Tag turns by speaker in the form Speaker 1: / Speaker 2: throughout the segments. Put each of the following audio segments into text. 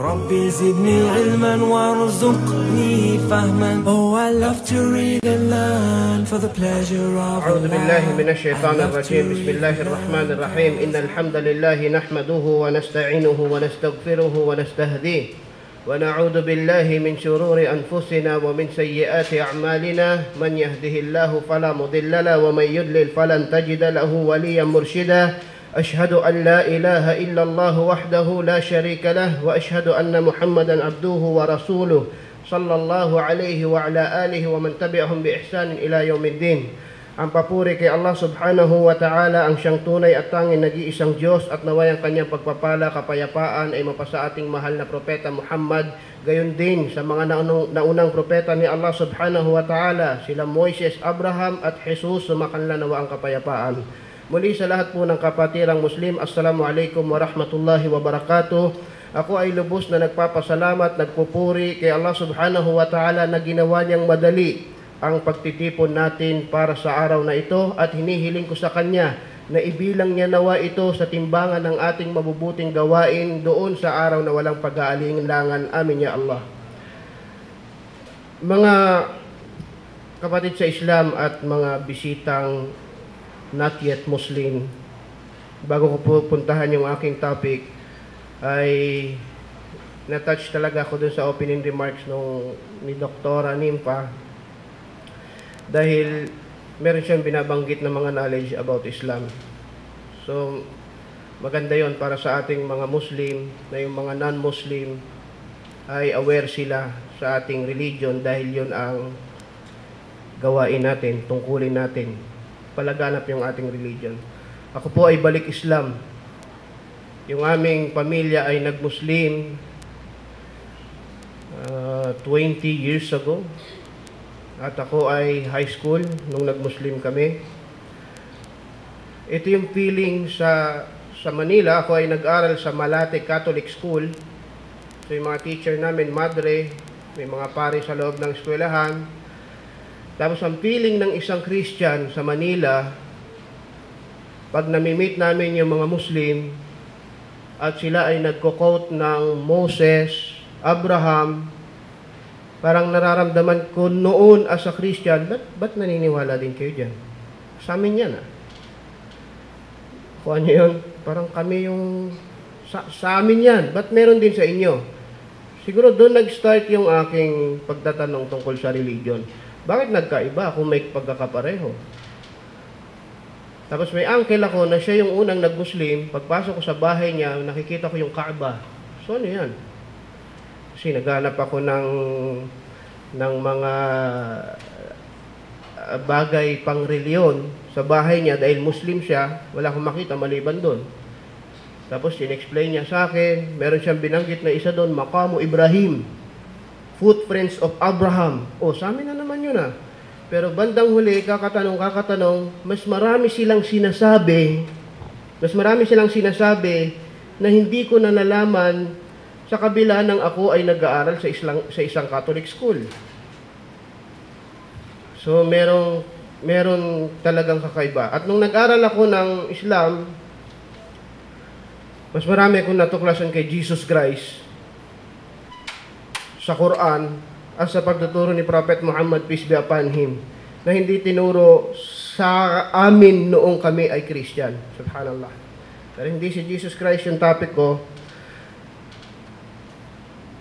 Speaker 1: ربي زدني علما وارزقني فهما. Oh I love to read and learn for the pleasure of
Speaker 2: أعوذ بالله. من الشيطان الرجيم. بسم الله الرحمن. الرحيم. إن الحمد لله نحمده ونستعينه ونستغفره ونستهديه ونعوذ بالله من شرور أنفسنا ومن سيئات أعمالنا. من يهده الله فلا مضل له ومن يضلل فلن تجد له وليا مرشدا. أشهد أن لا إله إلا الله وحده لا شريك له وأشهد أن محمدا عبده ورسوله صلى الله عليه وعلى آله ومن تبعهم بإحسان إلى يوم الدين Ang papuri kay Allah subhanahu wa ta'ala ang siyang tunay at tanging nag-iisang Diyos at naway ang kanyang pagpapala, kapayapaan ay mapasa ating mahal na propeta Muhammad. Gayon din sa mga naunang, propeta ni Allah subhanahu wa ta'ala, sila Moises, Abraham at Jesus, sumakanla nawa ang kapayapaan. Muli sa lahat po ng kapatirang Muslim, Assalamu alaikum wa rahmatullahi wa barakatuh. Ako ay lubos na nagpapasalamat, nagpupuri kay Allah subhanahu wa ta'ala na ginawa niyang madali ang pagtitipon natin para sa araw na ito at hinihiling ko sa Kanya na ibilang niya nawa ito sa timbangan ng ating mabubuting gawain doon sa araw na walang pag-aalinlangan. Amin ya Allah. Mga kapatid sa Islam at mga bisitang not yet Muslim, bago ko po puntahan yung aking topic, ay na-touch talaga ako dun sa opening remarks nung ni Dr. Nimpa dahil meron siyang binabanggit na mga knowledge about Islam. So, maganda yon para sa ating mga Muslim na yung mga non-Muslim ay aware sila sa ating religion dahil yon ang gawain natin, tungkulin natin. Palaganap yung ating religion. Ako po ay balik Islam. Yung aming pamilya ay nag-Muslim uh, 20 years ago. At ako ay high school nung nag-Muslim kami. Ito yung feeling sa sa Manila. Ako ay nag-aral sa Malate Catholic School. So yung mga teacher namin, madre, may mga pare sa loob ng eskwelahan. Tapos ang feeling ng isang Christian sa Manila, pag namimit namin yung mga Muslim, at sila ay nagko-quote ng Moses, Abraham, parang nararamdaman ko noon as a Christian, ba't, ba't naniniwala din kayo dyan? Sa amin yan ah. Kung ano yun, parang kami yung, sa, sa amin yan, ba't meron din sa inyo? Siguro doon nag-start yung aking pagtatanong tungkol sa religion. Bakit nagkaiba kung may pagkakapareho? Tapos may uncle ako na siya yung unang nag-Muslim, pagpasok ko sa bahay niya, nakikita ko yung Kaaba. So ano yan? Kasi naghanap ako ng ng mga uh, bagay pang reliyon sa bahay niya dahil Muslim siya, wala akong makita maliban doon. Tapos in-explain niya sa akin, meron siyang binanggit na isa doon, Makamu Ibrahim, Footprints of Abraham. O, sa amin na naman yun ah. Pero bandang huli, kakatanong, kakatanong, mas marami silang sinasabi, mas marami silang sinasabi na hindi ko na nalaman sa kabila ng ako ay nag-aaral sa islang, sa isang Catholic school. So merong meron talagang kakaiba. At nung nag-aral ako ng Islam, mas marami akong natuklasan kay Jesus Christ sa Quran at sa pagtuturo ni Prophet Muhammad peace be upon him na hindi tinuro sa amin noong kami ay Christian. Subhanallah. Pero hindi si Jesus Christ yung topic ko,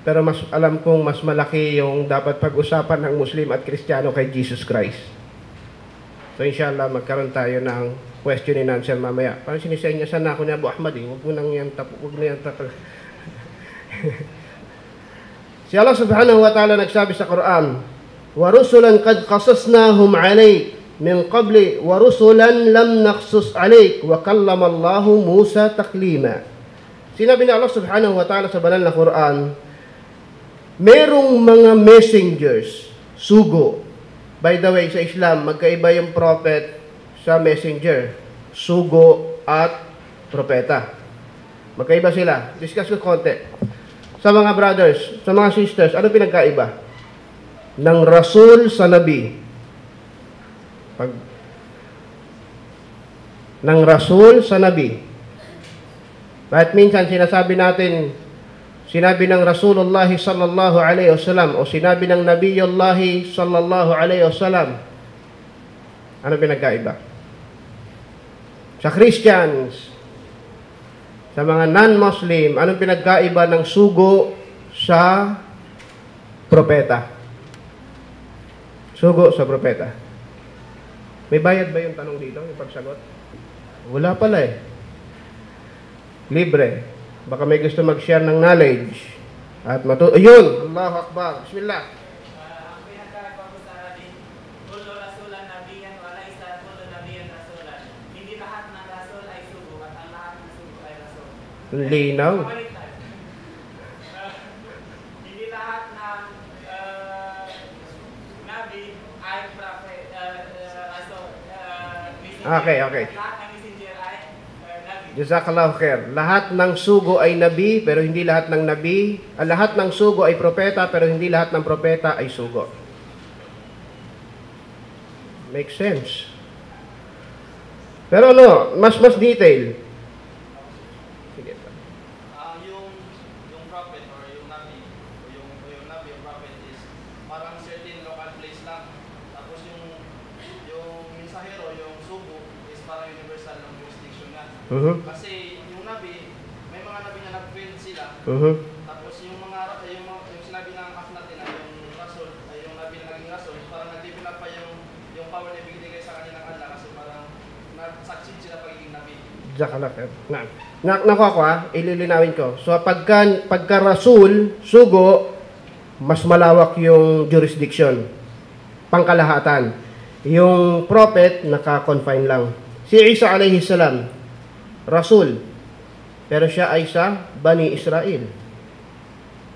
Speaker 2: pero mas alam kong mas malaki yung dapat pag-usapan ng Muslim at Kristiyano kay Jesus Christ. So inshallah magkaroon tayo ng question and answer mamaya. Parang sinisenya sana ako ni Abu Ahmad eh. Huwag mo nang yan tap, huwag na yan tap. si Allah subhanahu wa ta'ala nagsabi sa Quran, وَرُسُلًا قَدْ قَصَصْنَاهُمْ عَلَيْكَ من قبل ورسلا لم نقصص عليك وكلم الله موسى تكليما Sinabi ni Allah subhanahu wa ta'ala sa banal na Quran, merong mga messengers, sugo. By the way, sa Islam, magkaiba yung prophet sa messenger. Sugo at propeta. Magkaiba sila. Discuss ko konti. Sa mga brothers, sa mga sisters, ano pinagkaiba? Ng rasul sa nabi. Pag ng rasul sa nabi. Kahit minsan sinasabi natin sinabi ng Rasulullah sallallahu alaihi wasallam o sinabi ng Nabiyullah sallallahu alaihi wasallam, ano pinagkaiba? Sa Christians, sa mga non-Muslim, anong pinagkaiba ng sugo sa propeta? Sugo sa propeta. May bayad ba yung tanong dito, yung pagsagot? Wala pala eh. Libre. Baka may gusto mag-share ng knowledge. At matu... Ayun! Allahu Akbar. Bismillah.
Speaker 3: ang pinagkaiba ko sa atin, kullo rasulan nabiyan, wala isa kullo nabiyan rasulan. Hindi lahat ng rasul ay sugo at ang lahat ng sugo ay rasul.
Speaker 2: Linaw.
Speaker 3: Hindi lahat ng ah, nabi ay prophet, ah, messenger.
Speaker 2: Okay, okay.
Speaker 3: Ah.
Speaker 2: Jazakallahu khair. Lahat ng sugo ay nabi, pero hindi lahat ng nabi. ah, lahat ng sugo ay propeta, pero hindi lahat ng propeta ay sugo. Makes sense. Pero ano, mas mas detail. Sige.
Speaker 4: Ah, yung yung prophet or yung nabi o yung o yung nabi o prophet is parang certain local place lang. Tapos yung yung mensahero, yung sugo is parang universal ng
Speaker 2: Mhm.
Speaker 4: Kasi yung nabi, may mga nabi na nag-fail sila.
Speaker 2: Mhm.
Speaker 4: Tapos yung mga yung, yung sinabi ng aknat nila, yung rasul, ay yung nabi na naging rasul, parang nag-develop pa yung yung power na ibigay sa kanilang Allah kasi parang nag-succeed sila pagiging nabi.
Speaker 2: Jazakallahu khair. Na. Na nako ako ah, ililinawin ko. So pagka pagka rasul, sugo, mas malawak yung jurisdiction. Pangkalahatan. Yung prophet naka-confine lang. Si Isa alayhi salam, rasul. Pero siya ay sa Bani Israel.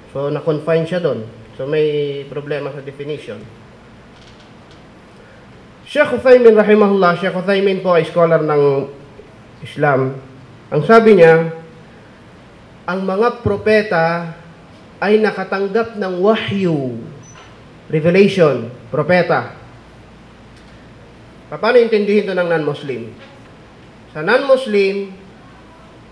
Speaker 2: So na-confine siya doon. So may problema sa definition. Sheikh Uthaymin rahimahullah, Sheikh Uthaymin po ay scholar ng Islam. Ang sabi niya, ang mga propeta ay nakatanggap ng wahyu, revelation, propeta. Paano intindihin ito ng non-Muslim? Sa non-Muslim,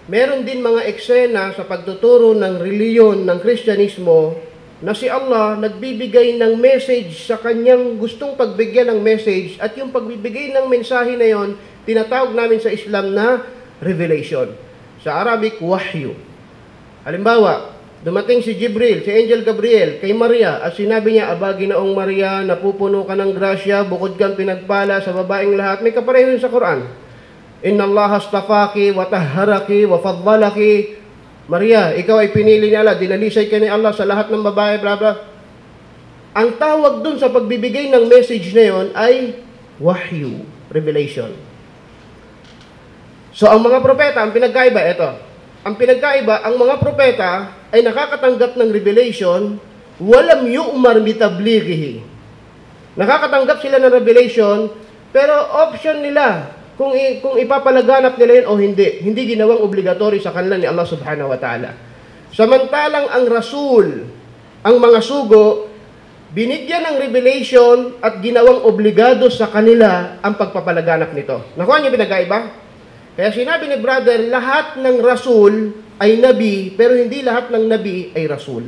Speaker 2: meron din mga eksena sa pagtuturo ng reliyon ng Kristyanismo na si Allah nagbibigay ng message sa kanyang gustong pagbigyan ng message at yung pagbibigay ng mensahe na yon tinatawag namin sa Islam na revelation. Sa Arabic, wahyu. Halimbawa, dumating si Jibril, si Angel Gabriel kay Maria at sinabi niya, Aba, ginaong Maria, napupuno ka ng grasya, bukod kang pinagpala sa babaeng lahat. May kapareho sa Quran. Inna Allah astafaki wa tahharaki wa faddalaki. Maria, ikaw ay pinili ni Allah, dinalisay ka ni Allah sa lahat ng babae, bla bla. Ang tawag dun sa pagbibigay ng message na yon ay wahyu, revelation. So ang mga propeta, ang pinagkaiba, ito. Ang pinagkaiba, ang mga propeta ay nakakatanggap ng revelation, walam yu'mar bitablighihi. Nakakatanggap sila ng revelation, pero option nila kung kung ipapalaganap nila yun o hindi. Hindi ginawang obligatory sa kanila ni Allah Subhanahu wa Ta'ala. Samantalang ang rasul, ang mga sugo, binigyan ng revelation at ginawang obligado sa kanila ang pagpapalaganap nito. Nakuha niyo pinagkaiba? Kaya sinabi ni brother, lahat ng rasul ay nabi, pero hindi lahat ng nabi ay rasul.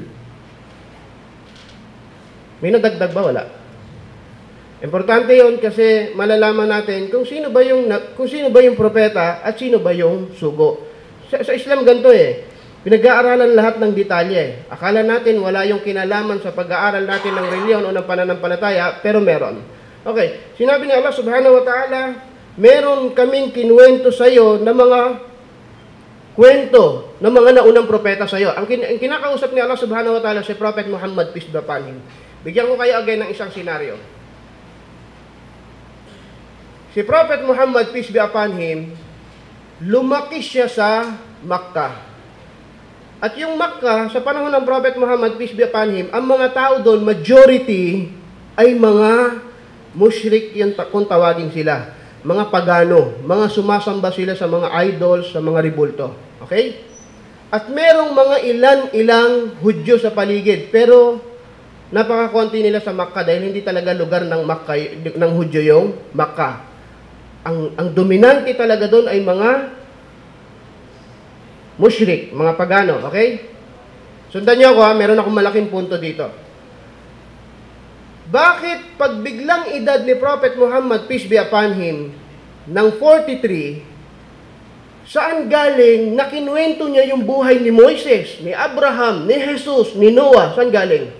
Speaker 2: May nadagdag ba? Wala. Importante yon kasi malalaman natin kung sino ba yung kung sino ba yung propeta at sino ba yung sugo. Sa, sa Islam ganito eh. Pinag-aaralan lahat ng detalye. Akala natin wala yung kinalaman sa pag-aaral natin ng reliyon o ng pananampalataya, pero meron. Okay, sinabi ni Allah subhanahu wa ta'ala, meron kaming kinuwento sa iyo na mga kwento ng mga naunang propeta sa iyo. Ang, kin- ang kinakausap ni Allah subhanahu wa ta'ala si Prophet Muhammad, peace be upon him. Bigyan ko kayo again ng isang senaryo. Si Prophet Muhammad, peace be upon him, lumaki siya sa Makkah. At yung Makkah, sa panahon ng Prophet Muhammad, peace be upon him, ang mga tao doon, majority, ay mga mushrik ta- kung tawagin sila. Mga pagano, mga sumasamba sila sa mga idols, sa mga ribulto. Okay? At merong mga ilan-ilang Hudyo sa paligid, pero napakakonti nila sa Makkah dahil hindi talaga lugar ng Makkah, ng Hudyo yung Makkah. Ang, ang dominante talaga doon ay mga mushrik, mga pagano, okay? Sundan niyo ako ha, meron akong malaking punto dito. Bakit pag biglang edad ni Prophet Muhammad, peace be upon him, ng 43, saan galing na kinuwento niya yung buhay ni Moises, ni Abraham, ni Jesus, ni Noah? Saan galing?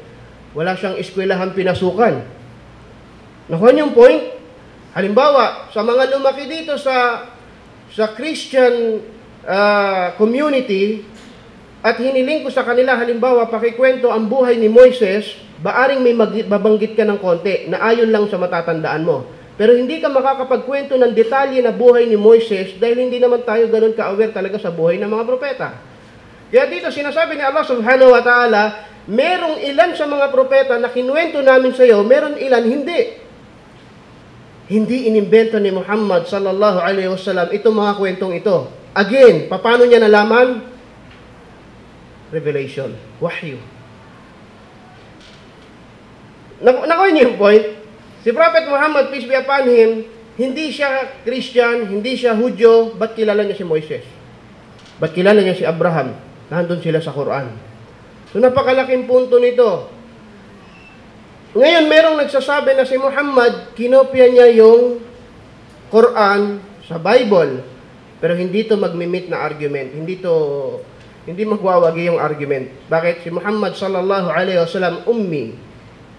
Speaker 2: Wala siyang eskwelahan pinasukan. Nakuha niyo yung point? Halimbawa, sa mga lumaki dito sa sa Christian ah, community at hiniling ko sa kanila halimbawa pakikwento ang buhay ni Moises, baaring may mag- babanggit ka ng konti na ayon lang sa matatandaan mo. Pero hindi ka makakapagkwento ng detalye na buhay ni Moises dahil hindi naman tayo ganun ka-aware talaga sa buhay ng mga propeta. Kaya dito sinasabi ni Allah subhanahu wa ta'ala, merong ilan sa mga propeta na kinuwento namin sa iyo, meron ilan hindi. Hindi inimbento ni Muhammad sallallahu alaihi wasallam itong mga kwentong ito. Again, paano niya nalaman? Revelation, wahyu. Nak- Nakuha niyo yung point? Si Prophet Muhammad, peace be upon him, hindi siya Christian, hindi siya Hudyo, ba't kilala niya si Moises? Ba't kilala niya si Abraham? Nandun sila sa Quran. So napakalaking punto nito. Ngayon, merong nagsasabi na si Muhammad, kinopya niya yung Quran sa Bible. Pero hindi to magmimit na argument. Hindi to hindi magwawagi yung argument. Bakit? Si Muhammad sallallahu alaihi wasallam ummi.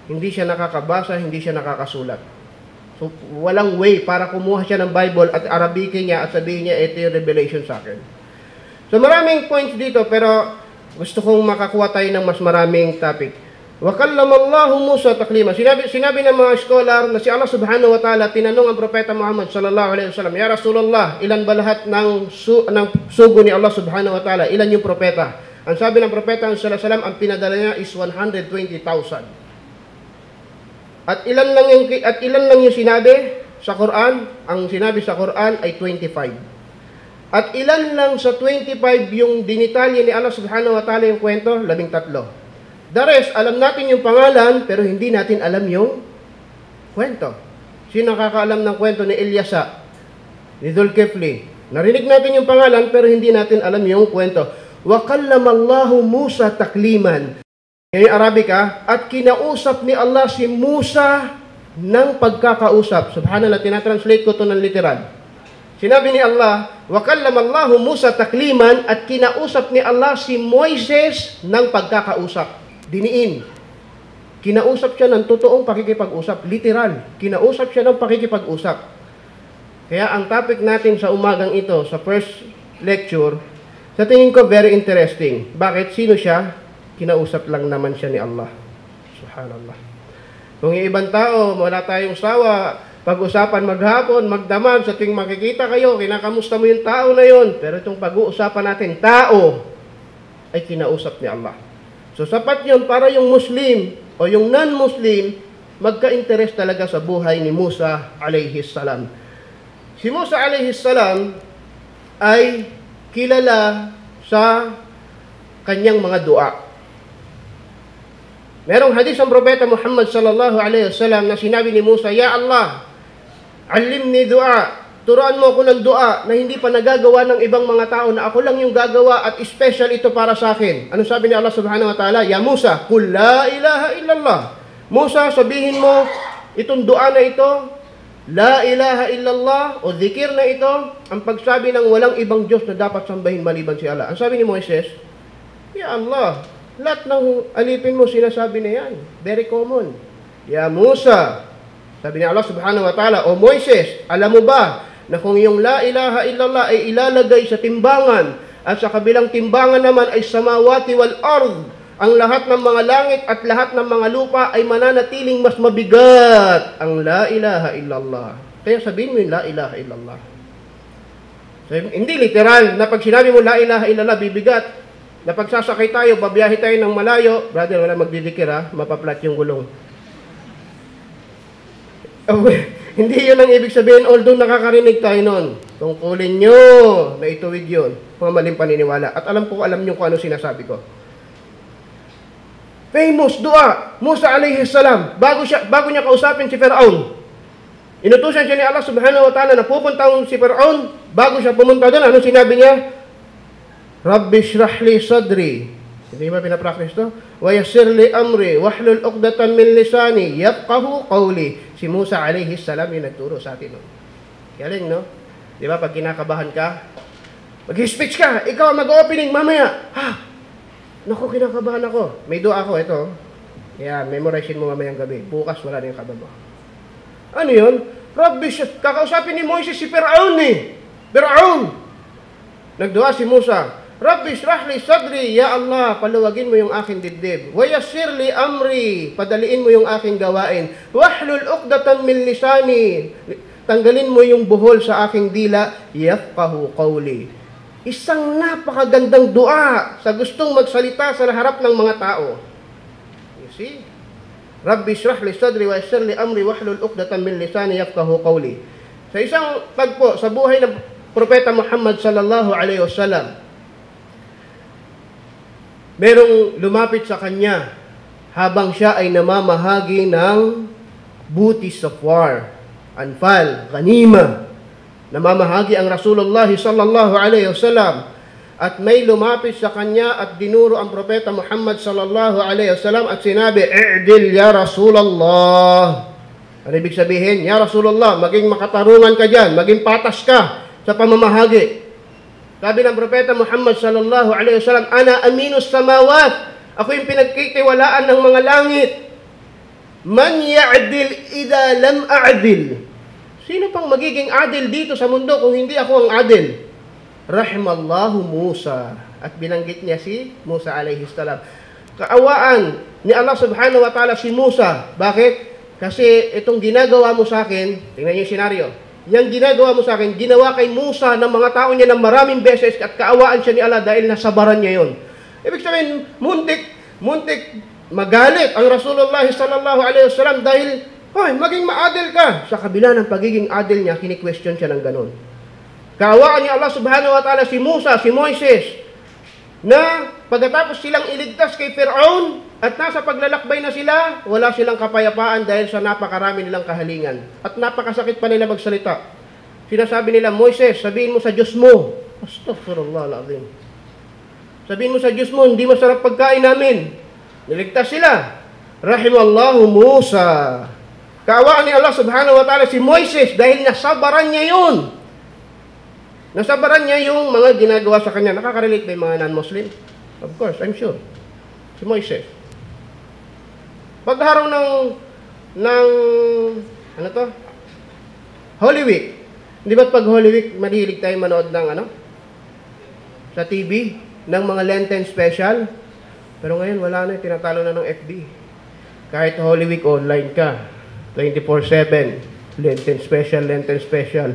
Speaker 2: Hindi siya nakakabasa, hindi siya nakakasulat. So, walang way para kumuha siya ng Bible at Arabikin niya at sabihin niya, ito yung revelation sa akin. So, maraming points dito, pero gusto kong makakuha tayo ng mas maraming topic. Wa kallamallahu Musa taklima. Sinabi, sinabi ng mga scholar na si Allah subhanahu wa ta'ala tinanong ang Propeta Muhammad sallallahu alaihi wasallam, Ya Rasulullah, ilan ba lahat ng, su, ng sugo ni Allah subhanahu wa ta'ala? Ilan yung propeta? Ang sabi ng Propeta sallallahu alaihi wasallam, ang pinadala niya is 120,000. At ilan lang yung at ilan lang yung sinabi sa Quran? Ang sinabi sa Quran ay 25. At ilan lang sa 25 yung dinitalye ni Allah subhanahu wa ta'ala yung kwento? Labing tatlo. The rest, alam natin yung pangalan, pero hindi natin alam yung kwento. Sino nakakaalam ng kwento ni Ilyasa? Ni Dhul-Kifli? Narinig natin yung pangalan, pero hindi natin alam yung kwento. وَقَلَّمَ اللَّهُ Musa takliman. Yan yung Arabic ha? At kinausap ni Allah si Musa ng pagkakausap. Subhanallah, tinatranslate ko to ng literal. Sinabi ni Allah, وَكَلَّمَ اللَّهُ Musa takliman at kinausap ni Allah si Moises ng pagkakausap. Diniin. Kinausap siya ng totoong pakikipag-usap. Literal. Kinausap siya ng pakikipag-usap. Kaya ang topic natin sa umagang ito, sa first lecture, sa tingin ko very interesting. Bakit? Sino siya? Kinausap lang naman siya ni Allah. Subhanallah. Kung yung ibang tao, wala tayong sawa, pag-usapan maghapon, magdamag, sa tuwing makikita kayo, kinakamusta mo yung tao na yon. Pero itong pag-uusapan natin, tao, ay kinausap ni Allah. So sapat yun para yung Muslim o yung non-Muslim magka-interest talaga sa buhay ni Musa alayhi salam. Si Musa alayhi salam ay kilala sa kanyang mga dua. Merong hadis ang propeta Muhammad sallallahu alaihi wasallam na sinabi ni Musa, "Ya Allah, alimni dua. Turuan mo ako ng dua na hindi pa nagagawa ng ibang mga tao na ako lang yung gagawa at special ito para sa akin." Ano sabi ni Allah subhanahu wa ta'ala? "Ya Musa, kul la ilaha illallah." Musa, sabihin mo itong dua na ito, La ilaha illallah o zikir na ito, ang pagsabi ng walang ibang Diyos na dapat sambahin maliban si Allah. Ang sabi ni Moises, Ya Allah, lahat ng alipin mo sinasabi na yan. Very common. Ya Musa, sabi ni Allah subhanahu wa ta'ala, O Moises, alam mo ba na kung yung la ilaha illallah ay ilalagay sa timbangan at sa kabilang timbangan naman ay samawati wal ard, ang lahat ng mga langit at lahat ng mga lupa ay mananatiling mas mabigat ang la ilaha illallah. Kaya sabihin mo yung la ilaha illallah. So, hindi literal na pag sinabi mo la ilaha illallah, bibigat. Na pagsasakay tayo, babiyahe tayo ng malayo, brother, wala magdidikir ha, mapaplat yung gulong. Oh, hindi yun ang ibig sabihin, although nakakarinig tayo noon. Tungkulin nyo na ituwid yun. Mga maling paniniwala. At alam ko, alam nyo kung ano sinasabi ko. Famous dua, Musa alayhi salam, bago, siya, bago niya kausapin si Pharaoh. Inutusan siya ni Allah subhanahu wa ta'ala na pupunta si Pharaoh, bago siya pumunta doon, ano sinabi niya? Rabbi shrah li sadri, Hindi ba pinapractice to? وَيَسِّرْ لِي أَمْرِي وَحْلُلْ أُقْدَةً مِّن لِسَانِي يَفْقَهُ قَوْلِي Si Musa alayhi salam yung nagturo sa atin. No? Galing, no? Di ba, pag kinakabahan ka, mag-speech ka, ikaw ang mag-opening mamaya. Ha? Naku, kinakabahan ako. May dua ako, ito. Yeah, memorizein mo mamayang gabi. Bukas wala na yung kababa. Ano yun? Rabbi, siya- kakausapin ni Moises si Fir'aun eh. Fir'aun! Nagdua si Musa, Rabbi, shrah li sadri, Ya Allah, paluwagin mo yung aking dibdib. Wayassir li amri, padaliin mo yung aking gawain. Wahlul uqdatan min lisani, tanggalin mo yung buhol sa aking dila. Yafqahu qawli. Isang napakagandang dua sa gustong magsalita sa harap ng mga tao. You see? Rabbi shrah li sadri wa yassir li amri wahlul uqdatan min lisani yafqahu qawli. Sa isang tagpo sa buhay ng propeta Muhammad sallallahu alaihi wasallam, merong lumapit sa kanya habang siya ay namamahagi ng butis of war, anfal, ganima. Namamahagi ang Rasulullah sallallahu alaihi wasallam at may lumapit sa kanya at dinuro ang propeta Muhammad sallallahu alaihi wasallam at sinabi, "I'dil ya Rasulullah." Ano ibig sabihin? Ya Rasulullah, maging makatarungan ka dyan, maging patas ka sa pamamahagi. Sabi ng propeta Muhammad sallallahu alaihi wasallam, "Ana aminus samawat." Ako yung pinagkitiwalaan ng mga langit. Man ya'dil idha lam a'dil. Sino pang magiging adil dito sa mundo kung hindi ako ang adil? Rahimallahu Musa. At binanggit niya si Musa alayhi salam. Kaawaan ni Allah subhanahu wa ta'ala si Musa. Bakit? Kasi itong ginagawa mo sa akin, tingnan niyo yung senaryo. Yang ginagawa mo sa akin, ginawa kay Musa ng mga tao niya ng maraming beses at kaawaan siya ni Allah dahil nasabaran niya yon. Ibig sabihin, muntik, muntik magalit ang Rasulullah sallallahu alaihi wasallam dahil, hoy, maging maadil ka. Sa kabila ng pagiging adil niya, kini-question siya ng ganun. Kaawaan ni Allah subhanahu wa ta'ala si Musa, si Moises, na pagkatapos silang iligtas kay Fir'aun at nasa paglalakbay na sila, wala silang kapayapaan dahil sa napakarami nilang kahalingan. At napakasakit pa nila magsalita. Sinasabi nila, Moises, sabihin mo sa Diyos mo. Astaghfirullah al-azim. Sabihin mo sa Diyos mo, hindi masarap pagkain namin. Niligtas sila. Rahimallahu Musa. Kaawaan ni Allah subhanahu wa ta'ala si Moises dahil nasabaran niya yun. Nasabaran niya yung mga ginagawa sa kanya. Nakaka-relate ba yung mga non-Muslim? Of course, I'm sure. Si Moises. Pagharap ng ng ano to? Holy Week. Di ba pag Holy Week, madilig tayo manood ng ano? Sa TV, ng mga Lenten special. Pero ngayon, wala na, tinatalo na ng FB. Kahit Holy Week, online ka. 24-7. Lenten special, Lenten special.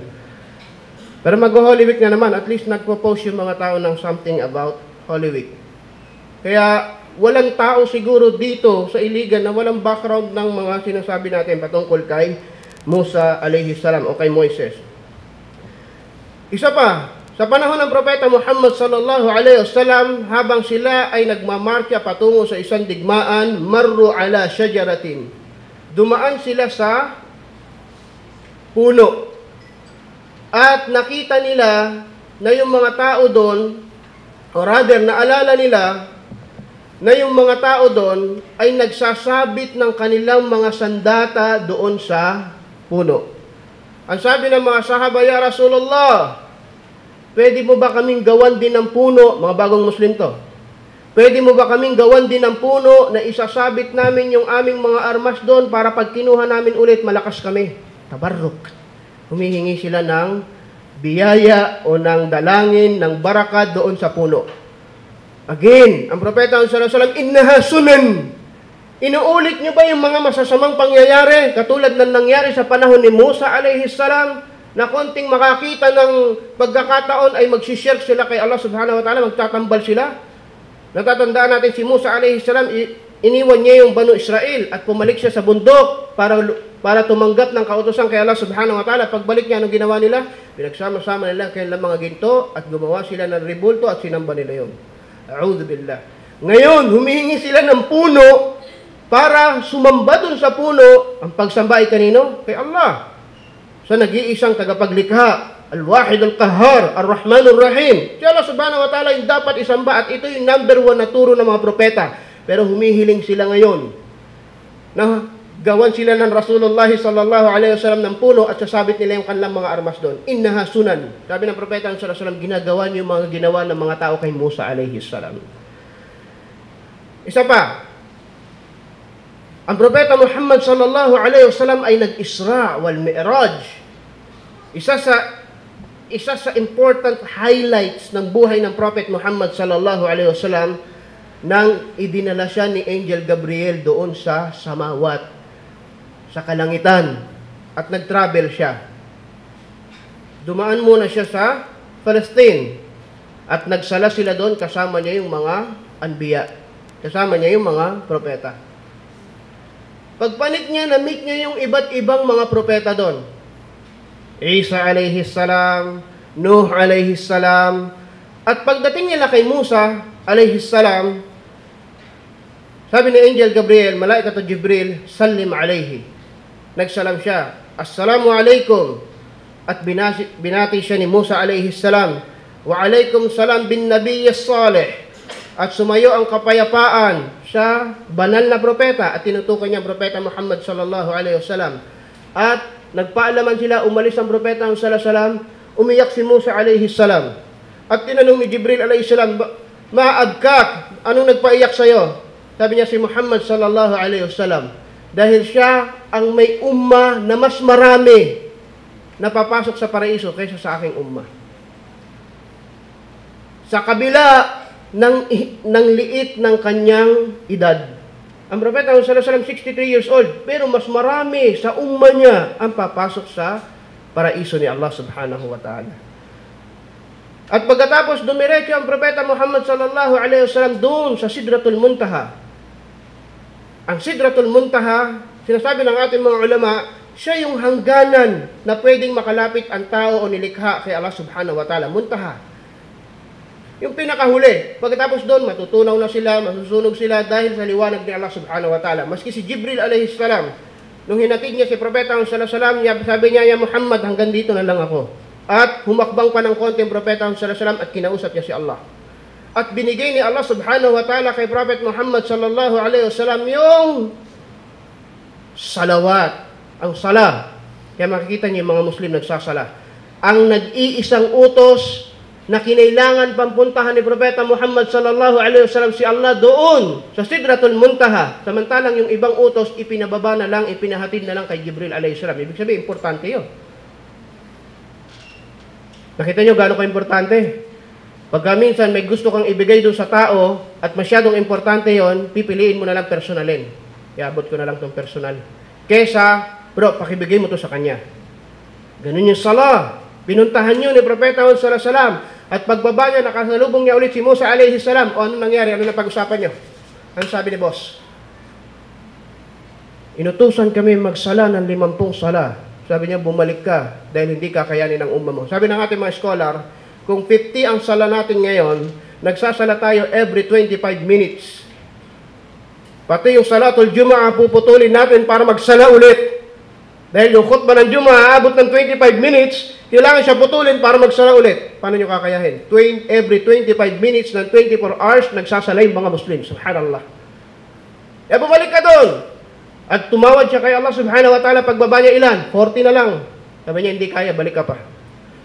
Speaker 2: Pero mag-Holy Week na naman, at least nagpo-post yung mga tao ng something about Holy Week. Kaya walang tao siguro dito sa Iligan na walang background ng mga sinasabi natin patungkol kay Musa alayhi salam o kay Moises. Isa pa, sa panahon ng propeta Muhammad sallallahu alaihi wasallam, habang sila ay nagmamarcha patungo sa isang digmaan, marru ala shajaratin. Dumaan sila sa puno. At nakita nila na yung mga tao doon, or rather, naalala nila na yung mga tao doon ay nagsasabit ng kanilang mga sandata doon sa puno. Ang sabi ng mga sahaba, Ya Rasulullah, pwede mo ba kaming gawan din ng puno, mga bagong Muslim to, pwede mo ba kaming gawan din ng puno na isasabit namin yung aming mga armas doon para pag kinuha namin ulit, malakas kami. Tabarruk. Humihingi sila ng biyaya o ng dalangin, ng barakad doon sa puno. Again, ang propeta sallallahu alaihi wasallam, innaha sunan. Inuulit niyo ba yung mga masasamang pangyayari katulad ng nangyari sa panahon ni Musa alaihi salam na konting makakita ng pagkakataon ay magsishirk sila kay Allah subhanahu wa ta'ala, magtatambal sila. Natatandaan natin si Musa alaihi salam, iniwan niya yung Banu Israel at pumalik siya sa bundok para para tumanggap ng kautosan kay Allah subhanahu wa ta'ala. Pagbalik niya, anong ginawa nila? Pinagsama-sama nila kailang mga ginto at gumawa sila ng ribulto at sinamba nila yun. A'udhu billah. Ngayon, humihingi sila ng puno para sumamba dun sa puno. Ang pagsamba ay kanino? Kay Allah. Sa nag-iisang tagapaglikha. Al-Wahid Al-Qahhar, Ar-Rahman Ar-Rahim. Si Allah subhanahu wa ta'ala yung dapat isamba at ito yung number one na turo ng mga propeta. Pero humihiling sila ngayon na gawan sila ng Rasulullah sallallahu alaihi wasallam ng puno at sasabit nila yung kanilang mga armas doon. Innaha sunan. Sabi ng propeta sallallahu alaihi wasallam, ginagawa niyo yung mga ginawa ng mga tao kay Musa alaihi salam. Isa pa, ang propeta Muhammad sallallahu alaihi wasallam ay nag-Isra wal Mi'raj. Isa sa isa sa important highlights ng buhay ng Prophet Muhammad sallallahu alaihi wasallam nang idinala siya ni Angel Gabriel doon sa Samawat sa kalangitan at nag-travel siya. Dumaan muna siya sa Palestine at nagsala sila doon kasama niya yung mga anbiya. Kasama niya yung mga propeta. Pagpanik niya, na-meet niya yung iba't ibang mga propeta doon. Isa alayhi salam, Nuh alayhi salam, at pagdating nila kay Musa alayhi salam, sabi ni Angel Gabriel, Malaikat o Jibril, Salim alayhi. Nagsalam siya, Assalamu alaikum. At binasi, binati siya ni Musa alayhi salam, Wa alaikum salam bin Nabiy salih. At sumayo ang kapayapaan sa banal na propeta at tinutukoy niya propeta Muhammad sallallahu alaihi wasallam. At nagpaalaman sila, umalis ang propeta ng sallallahu umiyak si Musa alaihi salam. At tinanong ni Jibril alaihi salam, Maagkak, anong nagpaiyak sa'yo? Sabi niya si Muhammad sallallahu alaihi wasallam, dahil siya ang may umma na mas marami na papasok sa paraiso kaysa sa aking umma. Sa kabila ng, ng liit ng kanyang edad. Ang propeta ng Sallallahu 63 years old, pero mas marami sa umma niya ang papasok sa paraiso ni Allah subhanahu wa ta'ala. At pagkatapos dumiretso ang propeta Muhammad sallallahu alaihi wasallam doon sa Sidratul Muntaha. Ang Sidratul Muntaha, sinasabi ng ating mga ulama, siya yung hangganan na pwedeng makalapit ang tao o nilikha kay Allah subhanahu wa ta'ala. Muntaha. Yung pinakahuli, pagkatapos doon, matutunaw na sila, masusunog sila dahil sa liwanag ni Allah subhanahu wa ta'ala. Maski si Jibril alayhi salam, nung hinatid niya si Propeta ang salam, sabi niya, Ya Muhammad, hanggang dito na lang ako. At humakbang pa ng konti ang Propeta ang salam at kinausap niya si Allah. At binigay ni Allah subhanahu wa ta'ala kay Prophet Muhammad sallallahu alayhi wasallam yung salawat, ang sala. Kaya makikita niyo yung mga Muslim nagsasala. Ang nag-iisang utos na kinailangan pampuntahan ni Propeta Muhammad sallallahu alaihi wasallam si Allah doon sa Sidratul Muntaha. Samantalang yung ibang utos ipinababa na lang, ipinahatid na lang kay Jibril alaihi salam. Ibig sabihin, importante 'yon. Nakita nyo gaano ka-importante? Pagka minsan may gusto kang ibigay doon sa tao at masyadong importante yon, pipiliin mo na lang personalin. Iabot ko na lang tong personal. Kesa, bro, pakibigay mo to sa kanya. Ganun yung sala. Pinuntahan nyo ni Propeta Muhammad sallallahu alaihi wasallam. At pagbaba niya, nakasalubong niya ulit si Musa alayhi salam. O ano nangyari? Ano na pag-usapan niyo? Ano sabi ni boss? Inutusan kami magsala ng limampung sala. Sabi niya, bumalik ka dahil hindi kakayanin ng umma mo. Sabi ng ating mga scholar, kung 50 ang sala natin ngayon, nagsasala tayo every 25 minutes. Pati yung salatul Jum'ah puputulin natin para magsala ulit. Dahil yung khutbah ng Jum'ah aabot ng 25 minutes, kailangan siya putulin para magsala ulit. Paano nyo kakayahin? 20, every 25 minutes ng 24 hours, nagsasala yung mga Muslim. Subhanallah. E bumalik ka doon. At tumawad siya kay Allah subhanahu wa ta'ala pagbaba niya ilan? 40 na lang. Sabi niya, hindi kaya, balik ka pa.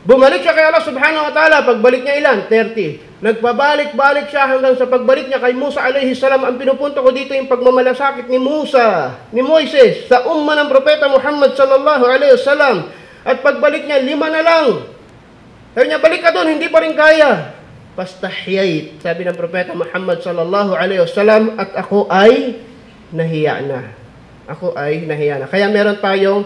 Speaker 2: Bumalik siya kay Allah subhanahu wa ta'ala, pagbalik niya ilan? 30. Nagpabalik-balik siya hanggang sa pagbalik niya kay Musa alayhi salam. Ang pinupunto ko dito yung pagmamalasakit ni Musa, ni Moises, sa umma ng propeta Muhammad sallallahu alayhi wasallam. At pagbalik niya, lima na lang. Sabi niya, balik ka doon, hindi pa rin kaya. Pastahyait, sabi ng propeta Muhammad sallallahu alayhi wasallam, at ako ay nahiya na. Ako ay nahiya na. Kaya meron tayong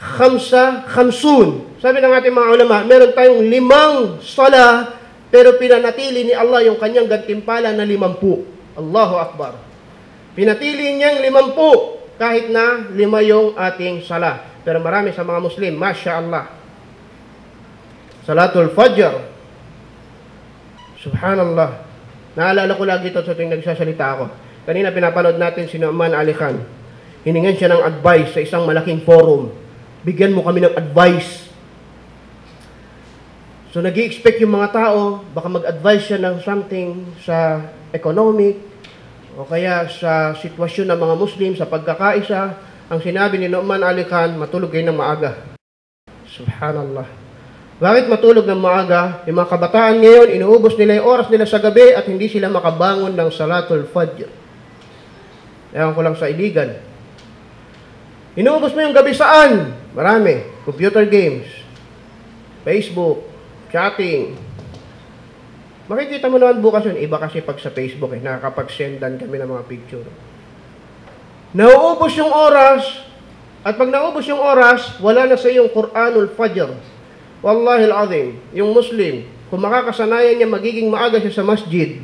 Speaker 2: khamsa khamsun. Sabi ng ating mga ulama, meron tayong limang sala, pero pinanatili ni Allah yung kanyang gantimpala na limampu. Allahu Akbar. Pinatili niyang limampu, kahit na lima yung ating sala. Pero marami sa mga Muslim, Masya Allah. Salatul Fajr. Subhanallah. Naalala ko lagi ito sa tuwing nagsasalita ako. Kanina pinapanood natin si Nu'man Ali Khan. Hiningan siya ng advice sa isang malaking forum. Bigyan mo kami ng advice. So nag expect yung mga tao, baka mag-advise siya ng something sa economic, o kaya sa sitwasyon ng mga Muslim sa pagkakaisa, ang sinabi ni Nu'man Ali Khan, matulog kayo ng maaga. Subhanallah. Bakit matulog ng maaga? Yung mga kabataan ngayon, inuubos nila yung oras nila sa gabi at hindi sila makabangon ng Salatul Fajr. Ewan ko lang sa iligan. Inuubos mo yung gabi saan? Marami. Computer games, Facebook, chatting. Makikita mo naman bukas yun. Iba kasi pag sa Facebook eh, nakakapag-sendan kami ng mga picture. Nauubos yung oras, at pag naubos yung oras, wala na sa iyong Quranul Fajr. Wallahi al-azim, yung Muslim, kung makakasanayan niya, magiging maaga siya sa masjid.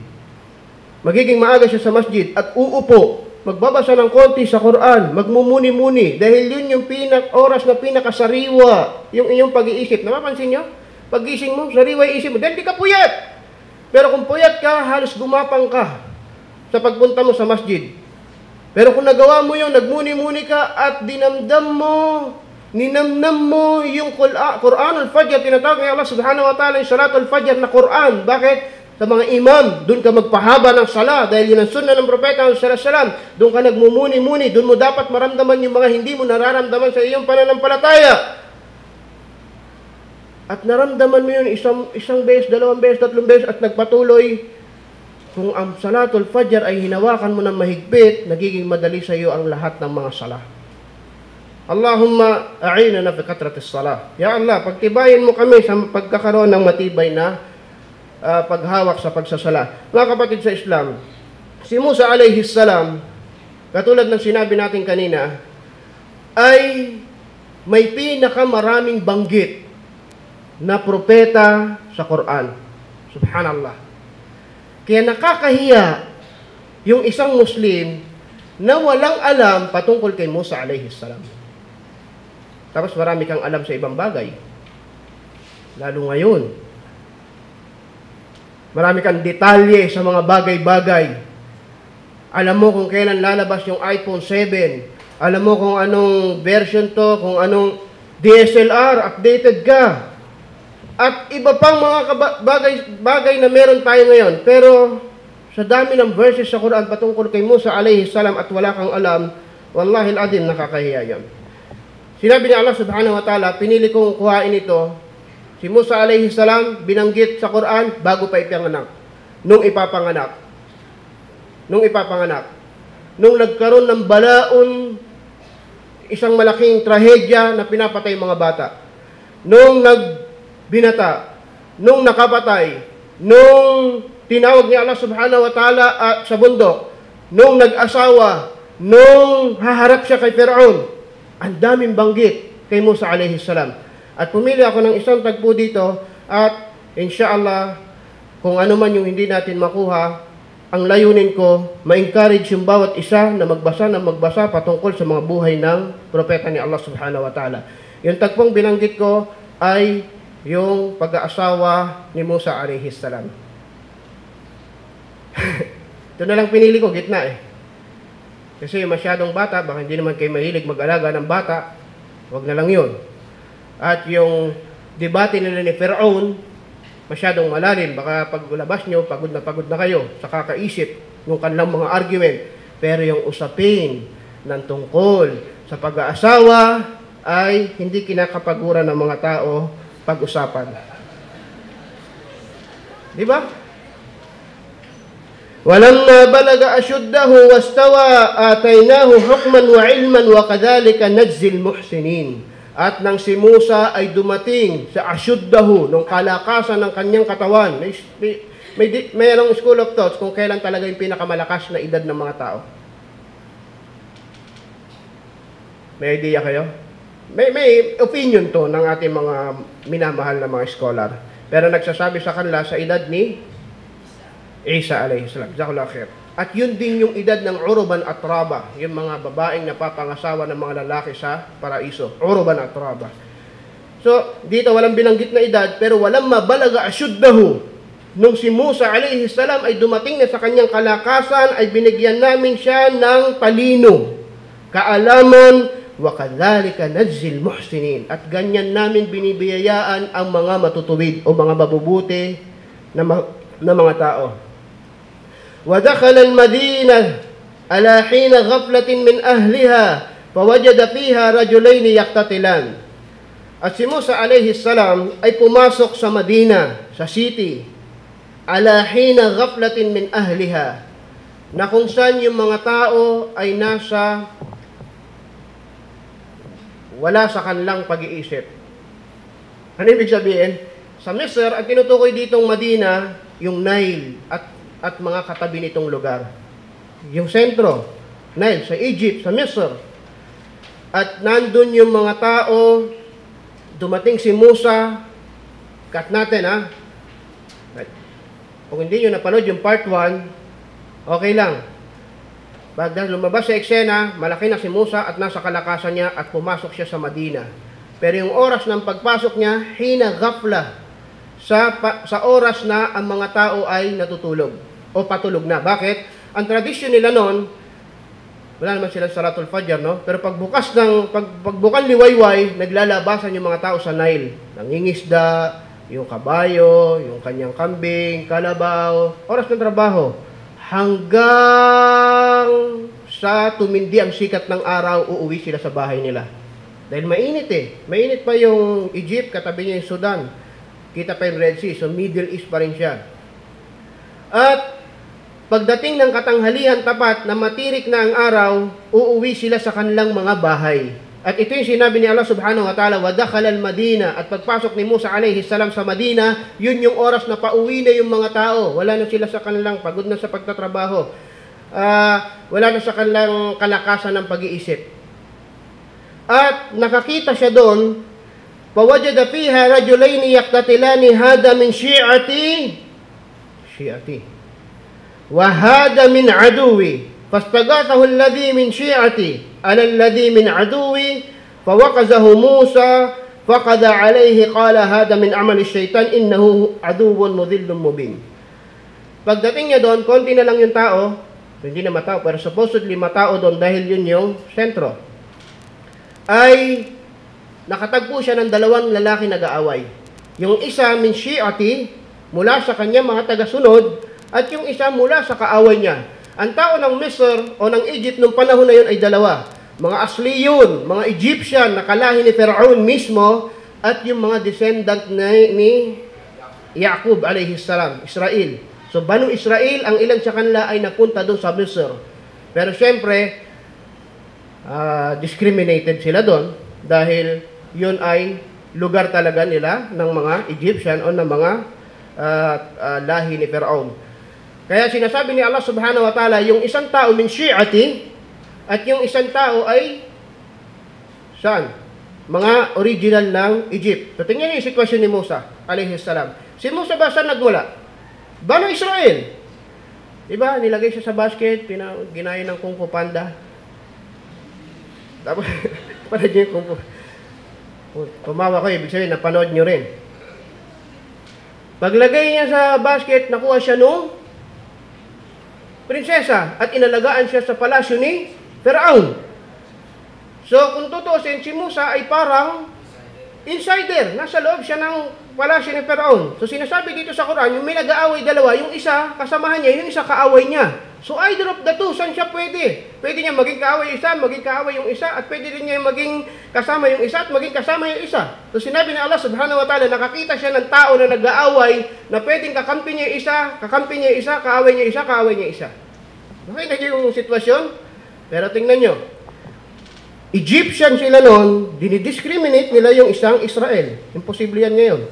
Speaker 2: Magiging maaga siya sa masjid at uupo, magbabasa ng konti sa Quran, magmumuni-muni, dahil yun yung pinak oras na pinakasariwa, yung inyong pag-iisip. Napapansin niyo? Pagising mo, sariwa yung isip mo, dahil di ka puyat. Pero kung puyat ka, halos gumapang ka sa pagpunta mo sa masjid. Pero kung nagawa mo yun, nagmuni-muni ka at dinamdam mo, ninamnam mo yung Quran al-Fajr, tinatawag ni Allah subhanahu wa ta'ala yung Salat al-Fajr na Quran. Bakit? Sa mga imam, doon ka magpahaba ng sala dahil yun ang sunnah ng propeta sallallahu. Doon ka nagmumuni-muni, doon mo dapat maramdaman yung mga hindi mo nararamdaman sa iyong pananampalataya. At naramdaman mo yun isang, isang beses, dalawang beses, tatlong beses at nagpatuloy. Kung ang salatul fajr ay hinawakan mo ng mahigpit, nagiging madali sa iyo ang lahat ng mga sala. Allahumma a'ina na fi katratis salah. Ya Allah, pagtibayin mo kami sa pagkakaroon ng matibay na uh, paghawak sa pagsasala. Mga kapatid sa Islam, si Musa alayhi salam, katulad ng sinabi natin kanina, ay may pinakamaraming banggit na propeta sa Quran. Subhanallah. Kaya nakakahiya yung isang Muslim na walang alam patungkol kay Musa alayhi salam. Tapos marami kang alam sa ibang bagay. Lalo ngayon. Marami kang detalye sa mga bagay-bagay. Alam mo kung kailan lalabas yung iPhone 7. Alam mo kung anong version to, kung anong DSLR, updated ka. At iba pang mga bagay, bagay na meron tayo ngayon. Pero sa dami ng verses sa Quran patungkol kay Musa alayhi salam at wala kang alam, wallahi al-adim nakakahiya yan. Sinabi ni Allah subhanahu wa ta'ala, pinili kong kuhain ito. Si Musa alayhi salam, binanggit sa Quran bago pa ipanganak. Nung ipapanganak. Nung ipapanganak. Nung nagkaroon ng balaon, isang malaking trahedya na pinapatay mga bata. Nung nagbinata, nung nakapatay, nung tinawag ni Allah subhanahu wa ta'ala uh, sa bundok, nung nag-asawa, nung haharap siya kay Fir'aun, ang daming banggit kay Musa alayhi salam. At pumili ako ng isang tagpo dito at inshallah kung ano man yung hindi natin makuha, ang layunin ko, ma-encourage yung bawat isa na magbasa na magbasa patungkol sa mga buhay ng propeta ni Allah subhanahu wa ta'ala. Yung tagpong binanggit ko ay yung pag-aasawa ni Musa alayhi salam. Ito na lang pinili ko, gitna eh. Kasi masyadong bata, baka hindi naman kayo mahilig mag-alaga ng bata, wag na lang yun. At yung debate nila ni Firaon, masyadong malalim. Baka pag labas nyo, pagod na pagod na kayo sa kakaisip ng kanilang mga argument. Pero yung usapin ng tungkol sa pag-aasawa ay hindi kinakapaguran ng mga tao pag-usapan. Di ba? Walamma balaga asyuddahu wastawa ataynahu hukman wa ilman wa kadhalika najzil muhsinin at nang si Musa ay dumating sa asyuddahu, nung kalakasan ng kanyang katawan, may, may, may, mayroong school of thoughts kung kailan talaga yung pinakamalakas na edad ng mga tao. May idea kayo? May, may opinion to ng ating mga minamahal na mga scholar. Pero nagsasabi sa kanila sa edad ni Isa alayhi salam. Jazakallah khair. At yun din yung edad ng Uruban at Raba, yung mga babaeng napapangasawa ng mga lalaki sa paraiso. Uruban at Raba. So, dito walang binanggit na edad, pero walang mabalaga asyuddahu. Nung si Musa alayhi salam ay dumating na sa kanyang kalakasan, ay binigyan namin siya ng talino, kaalaman, wa kadhalika najzil muhsinin. At ganyan namin binibiyayaan ang mga matutuwid o mga mabubuti na, ma- na mga tao. ودخل المدينة على حين غفلة من أهلها فوجد فيها رجلين يقتتلان At si Musa alayhi salam ay pumasok sa Medina, sa city, ala hina ghaflatin min ahliha, na kung saan yung mga tao ay nasa wala sa kanilang pag-iisip. Ano ibig sabihin? Sa Misr, ang tinutukoy ditong Medina, yung Nile at, at mga katabi nitong lugar. Yung sentro, Nile, sa Egypt, sa Misr. At nandun yung mga tao, dumating si Musa, cut natin ha. Kung hindi nyo napanood yung part 1, okay lang. Pag lumabas sa eksena, malaki na si Musa at nasa kalakasan niya at pumasok siya sa Madina. Pero yung oras ng pagpasok niya, hina gafla sa, sa oras na ang mga tao ay natutulog o patulog na. Bakit? Ang tradisyon nila noon, wala naman sila Salatul Fajr, no? Pero pagbukas ng, pag, pagbukan liwayway, naglalabasan yung mga tao sa Nile. Nangingisda, yung kabayo, yung kanyang kambing, kalabaw, oras ng trabaho. Hanggang sa tumindi ang sikat ng araw, uuwi sila sa bahay nila. Dahil mainit eh. Mainit pa yung Egypt, katabi niya yung Sudan. Kita pa yung Red Sea, so Middle East pa rin siya. At Pagdating ng katanghalian tapat na matirik na ang araw, uuwi sila sa kanilang mga bahay. At ito yung sinabi ni Allah subhanahu wa ta'ala, وَدَخَلَ الْمَدِينَ At pagpasok ni Musa alayhi salam sa Madina, yun yung oras na pauwi na yung mga tao. Wala na sila sa kanilang, pagod na sa pagtatrabaho. Uh, wala na sa kanilang kalakasan ng pag-iisip. At nakakita siya doon, فَوَجَدَ فِيهَا رَجُلَيْنِ يَقْتَتِلَانِ هَذَا مِنْ شِيعَتِي شِيعَتِي وهذا من عدوي فاستغاثه الذي من شيعتي على الذي من عدوي فوقزه موسى فقد عليه قال هذا من عمل الشيطان إنه عدو مذل مبين Pagdating niya doon, konti na lang yung tao, hindi na matao, pero supposedly matao doon dahil yun yung sentro, ay nakatagpo siya ng dalawang lalaki nag-aaway. Yung isa min shi'ati, mula sa kanya mga taga-sunod, at yung isa mula sa kaaway niya. Ang tao ng Misr o ng Egypt nung panahon na yun ay dalawa. Mga Asliyun, mga Egyptian na kalahi ni Pharaoh mismo at yung mga descendant ni, ni Yaqub alayhi salam, Israel. So Banu Israel, ang ilan sa kanila ay napunta doon sa Misr. Pero syempre, uh, discriminated sila doon dahil yun ay lugar talaga nila ng mga Egyptian o ng mga uh, uh, lahi ni Pharaoh. Kaya sinasabi ni Allah subhanahu wa ta'ala, yung isang tao min shi'ati, at yung isang tao ay saan? Mga original ng Egypt. So tingnan niyo yung sitwasyon ni Musa, alayhi salam. Si Musa ba saan nagmula? Bano Israel. Diba? Nilagay siya sa basket, pina, ginaya ng Kung Fu Panda. Tapos, pala niyo yung Kung Fu. Tumawa ko, ibig sabihin, napanood niyo rin. Paglagay niya sa basket, nakuha siya nung prinsesa at inalagaan siya sa palasyo ni Pharaoh. So, kung tutusin, si Musa ay parang insider. Nasa loob siya ng palasyo ni Pharaoh. So, sinasabi dito sa Quran, yung may nag-aaway dalawa, yung isa, kasamahan niya, yung isa, kaaway niya. So, either of the two, saan siya pwede? Pwede niya maging kaaway isa, maging kaaway yung isa, at pwede rin niya maging kasama yung isa, at maging kasama yung isa. So, sinabi ni Allah subhanahu wa ta'ala, nakakita siya ng tao na nag-aaway, na pwedeng kakampi niya isa, kakampi niya isa, kaaway niya isa, kaaway niya isa. Nakita niyo yung sitwasyon? Pero tingnan niyo, Egyptian sila noon, dinidiscriminate nila yung isang Israel. Imposible yan ngayon.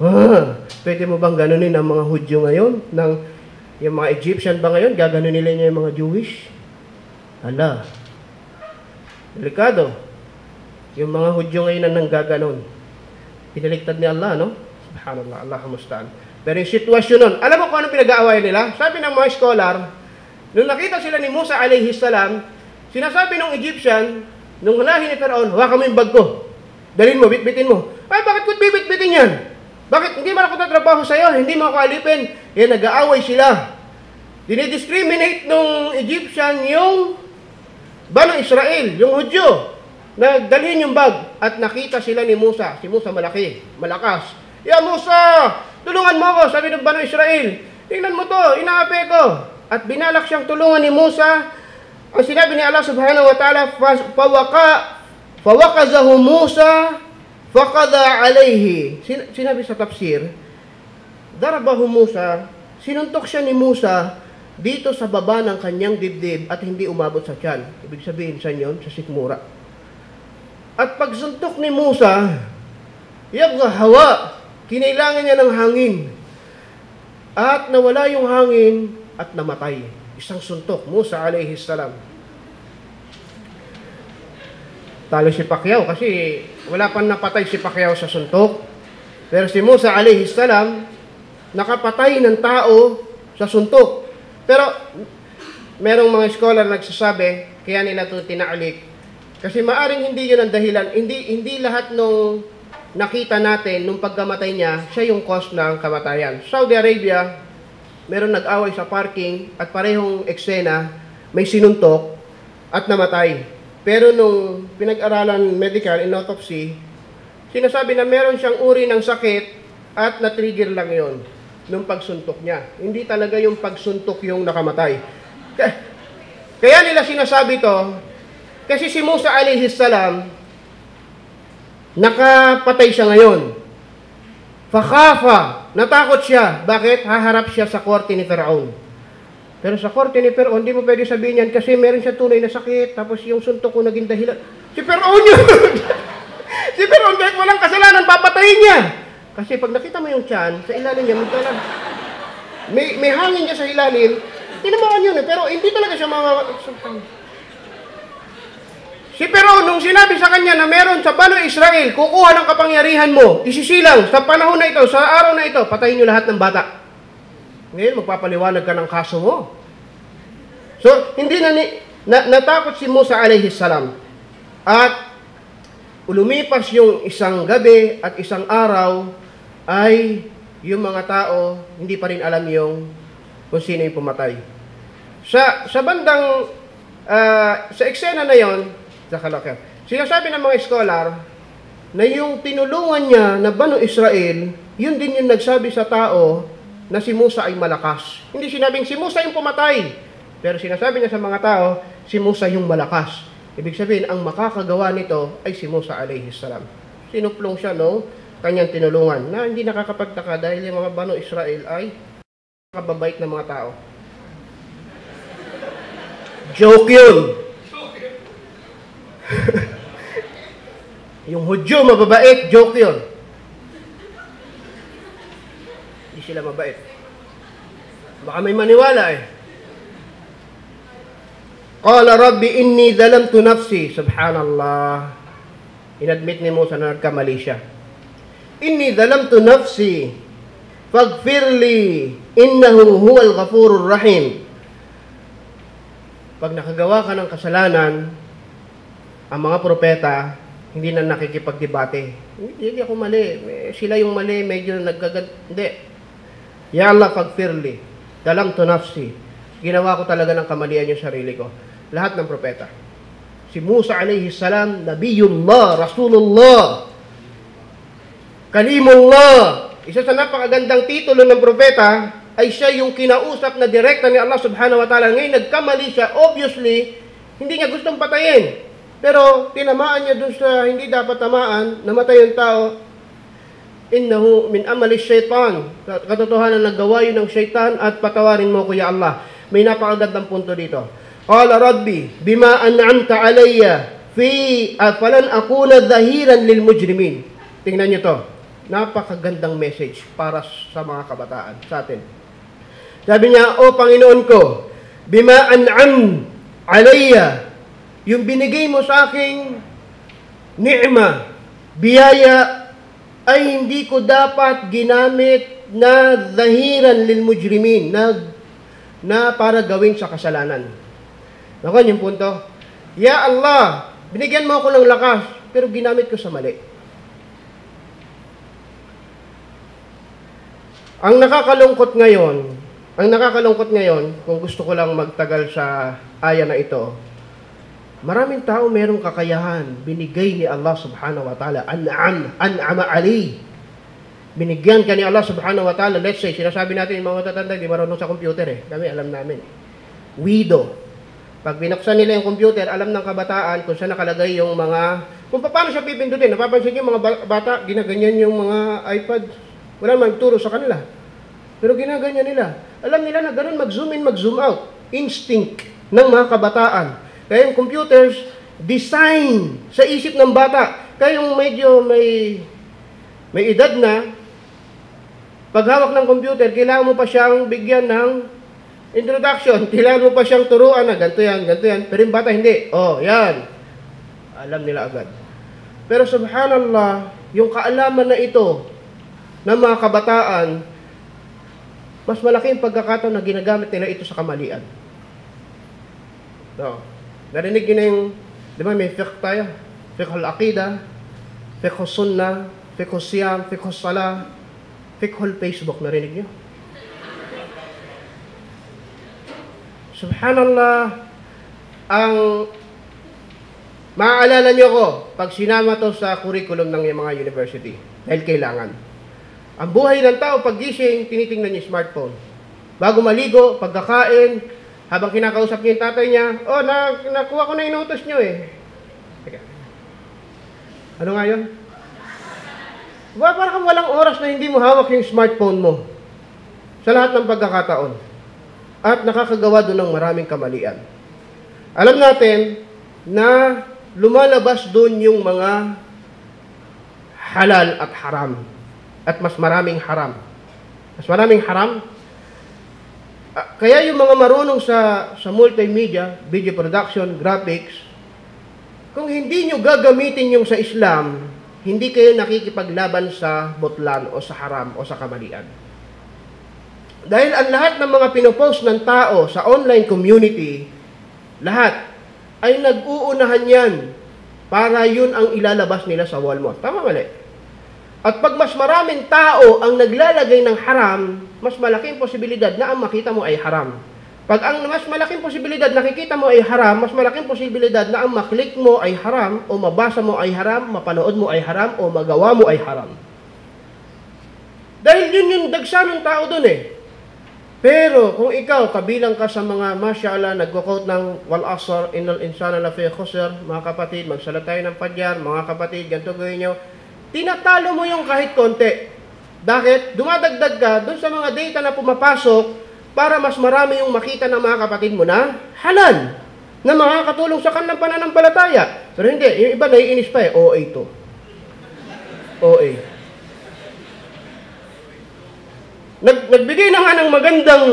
Speaker 2: Ah, pwede mo bang ganunin ang mga Hudyo ngayon? Ng, yung mga Egyptian ba ngayon, gaganon nila niya yung mga Jewish? Hala. Delikado. Yung mga Hudyo ngayon ang nanggaganon. Pinaliktad ni Allah, no? Subhanallah, Allah mustaan. Pero yung sitwasyon nun, alam mo kung ano pinag-aaway nila? Sabi ng mga scholar, nung nakita sila ni Musa alayhi salam, sinasabi ng Egyptian, nung lahi ni Pharaoh, hawakan mo yung bag ko. Dalhin mo, bitbitin mo. Ay, bakit ko bibit-bitin yan? Bakit hindi man ako tatrabaho sa'yo? Hindi mo ako alipin. Yan, nag-aaway sila. Dinidiscriminate nung Egyptian yung Bano Israel, yung Hudyo, nagdalhin yung bag at nakita sila ni Musa. Si Musa malaki, malakas. Ya Musa, tulungan mo ako, sabi ng Bano Israel. Tingnan mo to, inaapi ko. At binalak siyang tulungan ni Musa. Ang sinabi ni Allah subhanahu wa ta'ala, "Fa- fawaka, fawakazahu Musa, fakada alayhi. Sin- sinabi sa tafsir, darabahu Musa, sinuntok siya ni Musa dito sa baba ng kanyang dibdib at hindi umabot sa tiyan. Ibig sabihin sa yon sa sikmura. At pagsuntok ni Musa, hawa, kinailangan niya ng hangin. At nawala yung hangin at namatay. Isang suntok, Musa alayhi salam. Talo si Pacquiao kasi wala pang napatay si Pacquiao sa suntok. Pero si Musa alayhi salam, nakapatay ng tao sa suntok. Pero merong mga scholar nagsasabi, kaya nila ito tinaalik. Kasi maaring hindi yun ang dahilan. Hindi, hindi lahat nung nakita natin nung pagkamatay niya, siya yung cause ng kamatayan. Saudi Arabia, meron nag-away sa parking at parehong eksena, may sinuntok at namatay. Pero nung pinag-aralan medical in autopsy, sinasabi na meron siyang uri ng sakit at na-trigger lang yon nung pagsuntok niya. Hindi talaga yung pagsuntok yung nakamatay. Ka- Kaya nila sinasabi to, kasi si Musa alayhi salam, nakapatay siya ngayon. Fakhafa, natakot siya. Bakit? Haharap siya sa korte ni Faraon. Pero sa korte ni Faraon, hindi mo pwede sabihin yan kasi meron siya tunay na sakit, tapos yung suntok ko naging dahilan. Si Faraon yun! si Faraon kahit walang kasalanan, papatayin niya. Kasi pag nakita mo yung tiyan, sa ilalim niya, may, may, may hangin niya sa ilalim, tinamaan yun eh. Pero hindi talaga siya mga... Si Pero nung sinabi sa kanya na meron sa Bano Israel, kukuha ng kapangyarihan mo, isisilang sa panahon na ito, sa araw na ito, patayin niyo lahat ng bata. Ngayon, magpapaliwanag ka ng kaso mo. So, hindi na, ni, na natakot si Musa alayhi salam. At lumipas yung isang gabi at isang araw ay yung mga tao hindi pa rin alam yung kung sino yung pumatay. Sa sa bandang ah, sa eksena na yon, sa Kalakar, sinasabi ng mga scholar na yung tinulungan niya na Bano Israel, yun din yung nagsabi sa tao na si Musa ay malakas. Hindi sinabing si Musa yung pumatay, pero sinasabi niya sa mga tao, si Musa yung malakas. Ibig sabihin, ang makakagawa nito ay si Musa alayhi salam. Sinuplong siya no, kanyang tinulungan na hindi nakakapagtaka dahil yung mga Bano Israel ay nakababait na mga tao. Joke yun! yung Hudyo mababait, joke yun. Hindi sila mabait. Baka may maniwala eh. Qala Rabbi inni zalamtu nafsi. Subhanallah. Inadmit ni Musa na nagkamali siya. Inni zalamtu nafsi. Faghfirli. Innahu huwal ghafurur rahim. Pag nakagawa ka ng kasalanan, ang mga propeta, hindi na nakikipagdebate. Hindi, hindi ako mali. Sila yung mali, medyo nagkagad... Hindi. Ya Allah, faghfirli. Dalamtu nafsi. Ginawa ko talaga ng kamalian yung sarili ko. Lahat ng propeta. Si Musa alayhi salam, Nabiyullah, Rasulullah, Kalimullah. Isa sa napakagandang titulo ng propeta ay siya yung kinausap na direkta ni Allah subhanahu wa ta'ala. Ngayon nagkamali siya, obviously, hindi niya gustong patayin. Pero tinamaan niya dun sa hindi dapat tamaan, namatay yung tao, innahu min amali syaitan. Katotohanan naggawa yun ng syaitan at patawarin mo ko ya Allah. May napakagandang punto dito. Qala Rabbi, bima an'amta alayya fi uh, falan akuna dhahiran lil mujrimin. Tingnan niyo to. Napakagandang message para sa mga kabataan, sa atin. Sabi niya, O Panginoon ko, bima an'am alayya, yung binigay mo sa aking ni'ma, biyaya, ay hindi ko dapat ginamit na zahiran lil mujrimin, na, na para gawin sa kasalanan. Nakon yung punto. Ya Allah, binigyan mo ako ng lakas, pero ginamit ko sa mali. Ang nakakalungkot ngayon, ang nakakalungkot ngayon, kung gusto ko lang magtagal sa aya na ito, Maraming tao merong kakayahan, binigay ni Allah subhanahu wa ta'ala, an'am, an'ama ali. Binigyan ka ni Allah subhanahu wa ta'ala, let's say, sinasabi natin yung mga matatanda, di marunong sa computer eh. Kami alam namin. Wido. Pag binuksan nila yung computer, alam ng kabataan kung saan nakalagay yung mga, kung paano siya pipindutin. Napapansin niyo mga ba- bata, ginaganyan yung mga iPad. Wala namang turo sa kanila. Pero ginaganyan nila. Alam nila na ganun mag-zoom in, mag-zoom out. Instinct ng mga kabataan. Kaya yung computers, design sa isip ng bata. Kaya yung medyo may may edad na, paghawak ng computer, kailangan mo pa siyang bigyan ng introduction. Kailangan mo pa siyang turuan na ganito yan, ganito yan. Pero yung bata hindi. Oh, yan. Alam nila agad. Pero subhanallah, yung kaalaman na ito ng mga kabataan, mas malaki yung pagkakataon na ginagamit nila ito sa kamalian. No. Narinig niyo na yung, di ba may fiqh tayo? Fiqh al-aqida, fiqh sunnah, fiqh siyam, fiqh salah, fiqh Facebook, narinig niyo? Subhanallah, ang maaalala niyo ko pag sinama to sa curriculum ng mga university. Dahil kailangan. Ang buhay ng tao, pag gising, tinitingnan niya smartphone. Bago maligo, pagkakain, habang kinakausap niya yung tatay niya, oh, na, nakuha ko na inutos niyo eh. Teka. Ano nga yun? Ba, parang walang oras na hindi mo hawak yung smartphone mo. Sa lahat ng pagkakataon. At nakakagawa doon ng maraming kamalian. Alam natin na lumalabas doon yung mga halal at haram. At mas maraming haram. Mas maraming haram. Ah, Kaya yung mga marunong sa, sa multimedia, video production, graphics, kung hindi nyo gagamitin yung sa Islam, hindi kayo nakikipaglaban sa butlan o sa haram o sa kamalian. Dahil ang lahat ng mga pinopost ng tao sa online community, lahat ay nag-uunahan yan para yun ang ilalabas nila sa wall mo. Tama mali? At pag mas maraming tao ang naglalagay ng haram, mas malaking posibilidad na ang makita mo ay haram. Pag ang mas malaking posibilidad nakikita mo ay haram, mas malaking posibilidad na ang maklik mo ay haram, o mabasa mo ay haram, mapanood mo ay haram, o magawa mo ay haram. Dahil yun yung dagsa ng tao dun eh. Pero kung ikaw, kabilang ka sa mga masyaallah, nagko-quote ng wal asr, innal insana lafi khusr, mga kapatid, magsalat tayo ng padyar, mga kapatid, ganito gawin nyo, tinatalo mo yung kahit konti. Bakit? Dumadagdag ka dun sa mga data na pumapasok para mas marami yung makita ng mga kapatid mo na halal na makakatulong sa kanilang pananampalataya. Pero hindi, yung iba naiinis pa eh, OA to. OA. Nag, nagbigay na nga ng magandang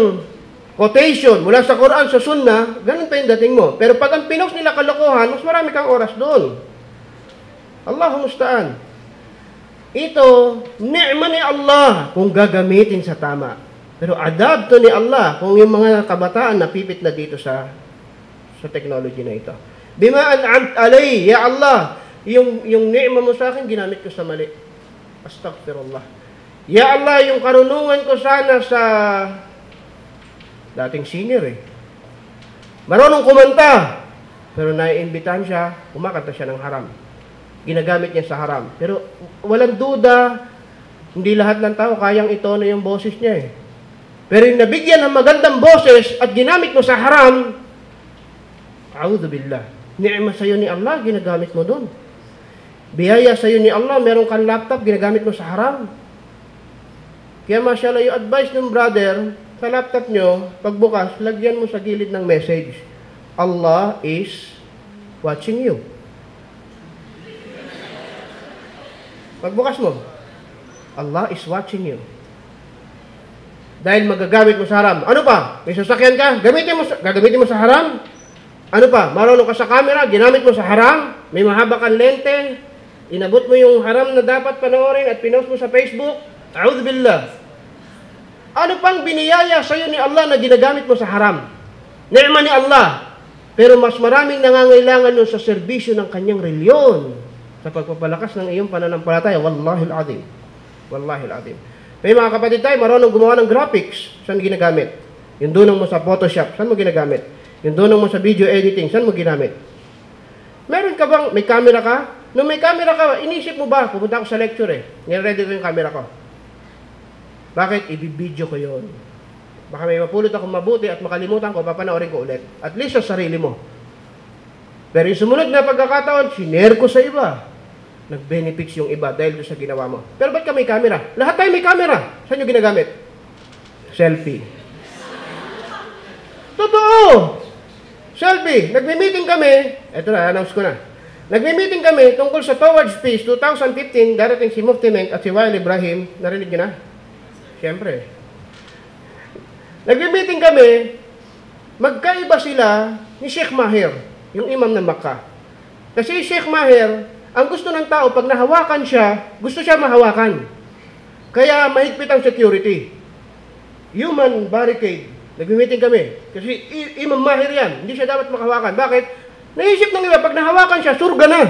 Speaker 2: quotation mula sa Quran, sa Sunnah, ganun pa yung dating mo. Pero pag ang pinost nila kalokohan, mas marami kang oras doon. Allahu musta'an. Ito, ni'ma ni Allah kung gagamitin sa tama. Pero adab to ni Allah kung yung mga kabataan napipit na dito sa sa technology na ito. Bima an'amt alay, ya Allah, yung yung ni'ma mo sa akin ginamit ko sa mali. Astaghfirullah. Ya Allah, yung karunungan ko sana sa dating senior eh. Marunong kumanta, pero naiimbitahan siya, kumakanta siya ng haram. Ginagamit niya sa haram. Pero walang duda, hindi lahat ng tao kayang ito na yung boses niya eh. Pero yung nabigyan ng magandang boses at ginamit mo sa haram, A'udhu billah. Ni'ma sa'yo ni Allah, ginagamit mo doon. Biyaya sa'yo ni Allah, meron kang laptop, ginagamit mo sa haram. Kaya mashallah, yung advice ng brother, sa laptop nyo, pagbukas, lagyan mo sa gilid ng message, Allah is watching you. Pagbukas mo, Allah is watching you. Dahil magagamit mo sa haram. Ano pa? May sasakyan ka? Gamitin mo sa, gagamitin mo sa haram? Ano pa? Marunong ka sa camera? Ginamit mo sa haram? May mahaba kang lente? Inabot mo yung haram na dapat panoorin at pinost mo sa Facebook? A'udhu billah. Ano pang biniyaya sa'yo ni Allah na ginagamit mo sa haram? Ni'ma ni Allah. Pero mas maraming nangangailangan nun sa serbisyo ng kanyang reliyon sa pagpapalakas ng iyong pananampalataya. Wallahi al-azim. Wallahi al-azim. May mga kapatid tayo, marunong gumawa ng graphics. Saan ginagamit? Yung dunong mo sa Photoshop, saan mo ginagamit? Yung dunong mo sa video editing, saan mo ginamit? Meron ka bang, may camera ka? Nung may camera ka, inisip mo ba, pupunta ako sa lecture eh, nire-ready ko yung camera ko. Bakit? Ibibideo ko yon. Baka may mapulot ako mabuti at makalimutan ko, papanoorin ko ulit. At least sa sarili mo. Pero yung sumunod na pagkakataon, sinare ko sa iba. Nag-benefits yung iba dahil doon sa ginawa mo. Pero ba't ka may camera? Lahat tayo may camera. Saan nyo ginagamit? Selfie. Totoo! Selfie. Nagme-meeting kami. Ito na, announce ko na. Nagme-meeting kami tungkol sa Towards Peace 2015. Darating si Mufti Menk at si Wael Ibrahim. Narinig nyo na? Siyempre. Nagme-meeting kami. Magkaiba sila ni Sheikh Mahir, yung imam ng Makkah. Kasi Sheikh Mahir, ang gusto ng tao, pag nahawakan siya, gusto siya mahawakan. Kaya mahigpit ang security. Human barricade. Nag-meeting kami. Kasi Imam Mahir yan. Hindi siya dapat makahawakan. Bakit? Naisip ng iba, pag nahawakan siya, surga na.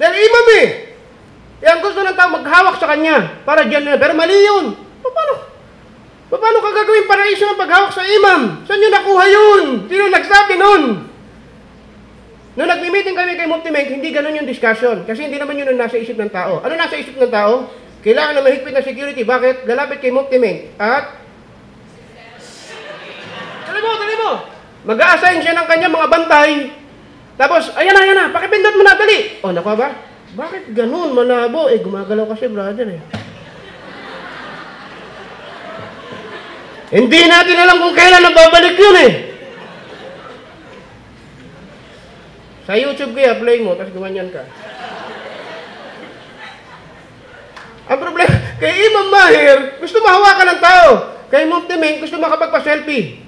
Speaker 2: Dahil imam eh. Eh, ang gusto ng tao, maghawak sa kanya. Para dyan na. Pero mali yun. Paano? Paano ka gagawin paraiso ng paghawak sa imam? Saan nyo nakuha yun? Sino nagsabi nun? Nung nagmi-meeting kami kay Mufti Menk, hindi ganun yung discussion. Kasi hindi naman yun ang nasa isip ng tao. Ano nasa isip ng tao? Kailangan na mahigpit na security. Bakit? Lalapit kay Mufti Menk. At? Dali mo, dali mo. Mag-a-assign siya ng kanyang mga bantay. Tapos, ayan na, ayan na. Pakipindot mo na, dali. O, nakuha ba? Bakit ganun? Malabo. Eh, gumagalaw kasi, brother eh. Hindi natin alam kung kailan nababalik yun eh. Sa YouTube kaya, play mo, tapos gumanyan ka. Ang problema, kay Imam Mahir, gusto mahawakan ng tao. Kay Mufti Meng, gusto makapagpa-selfie.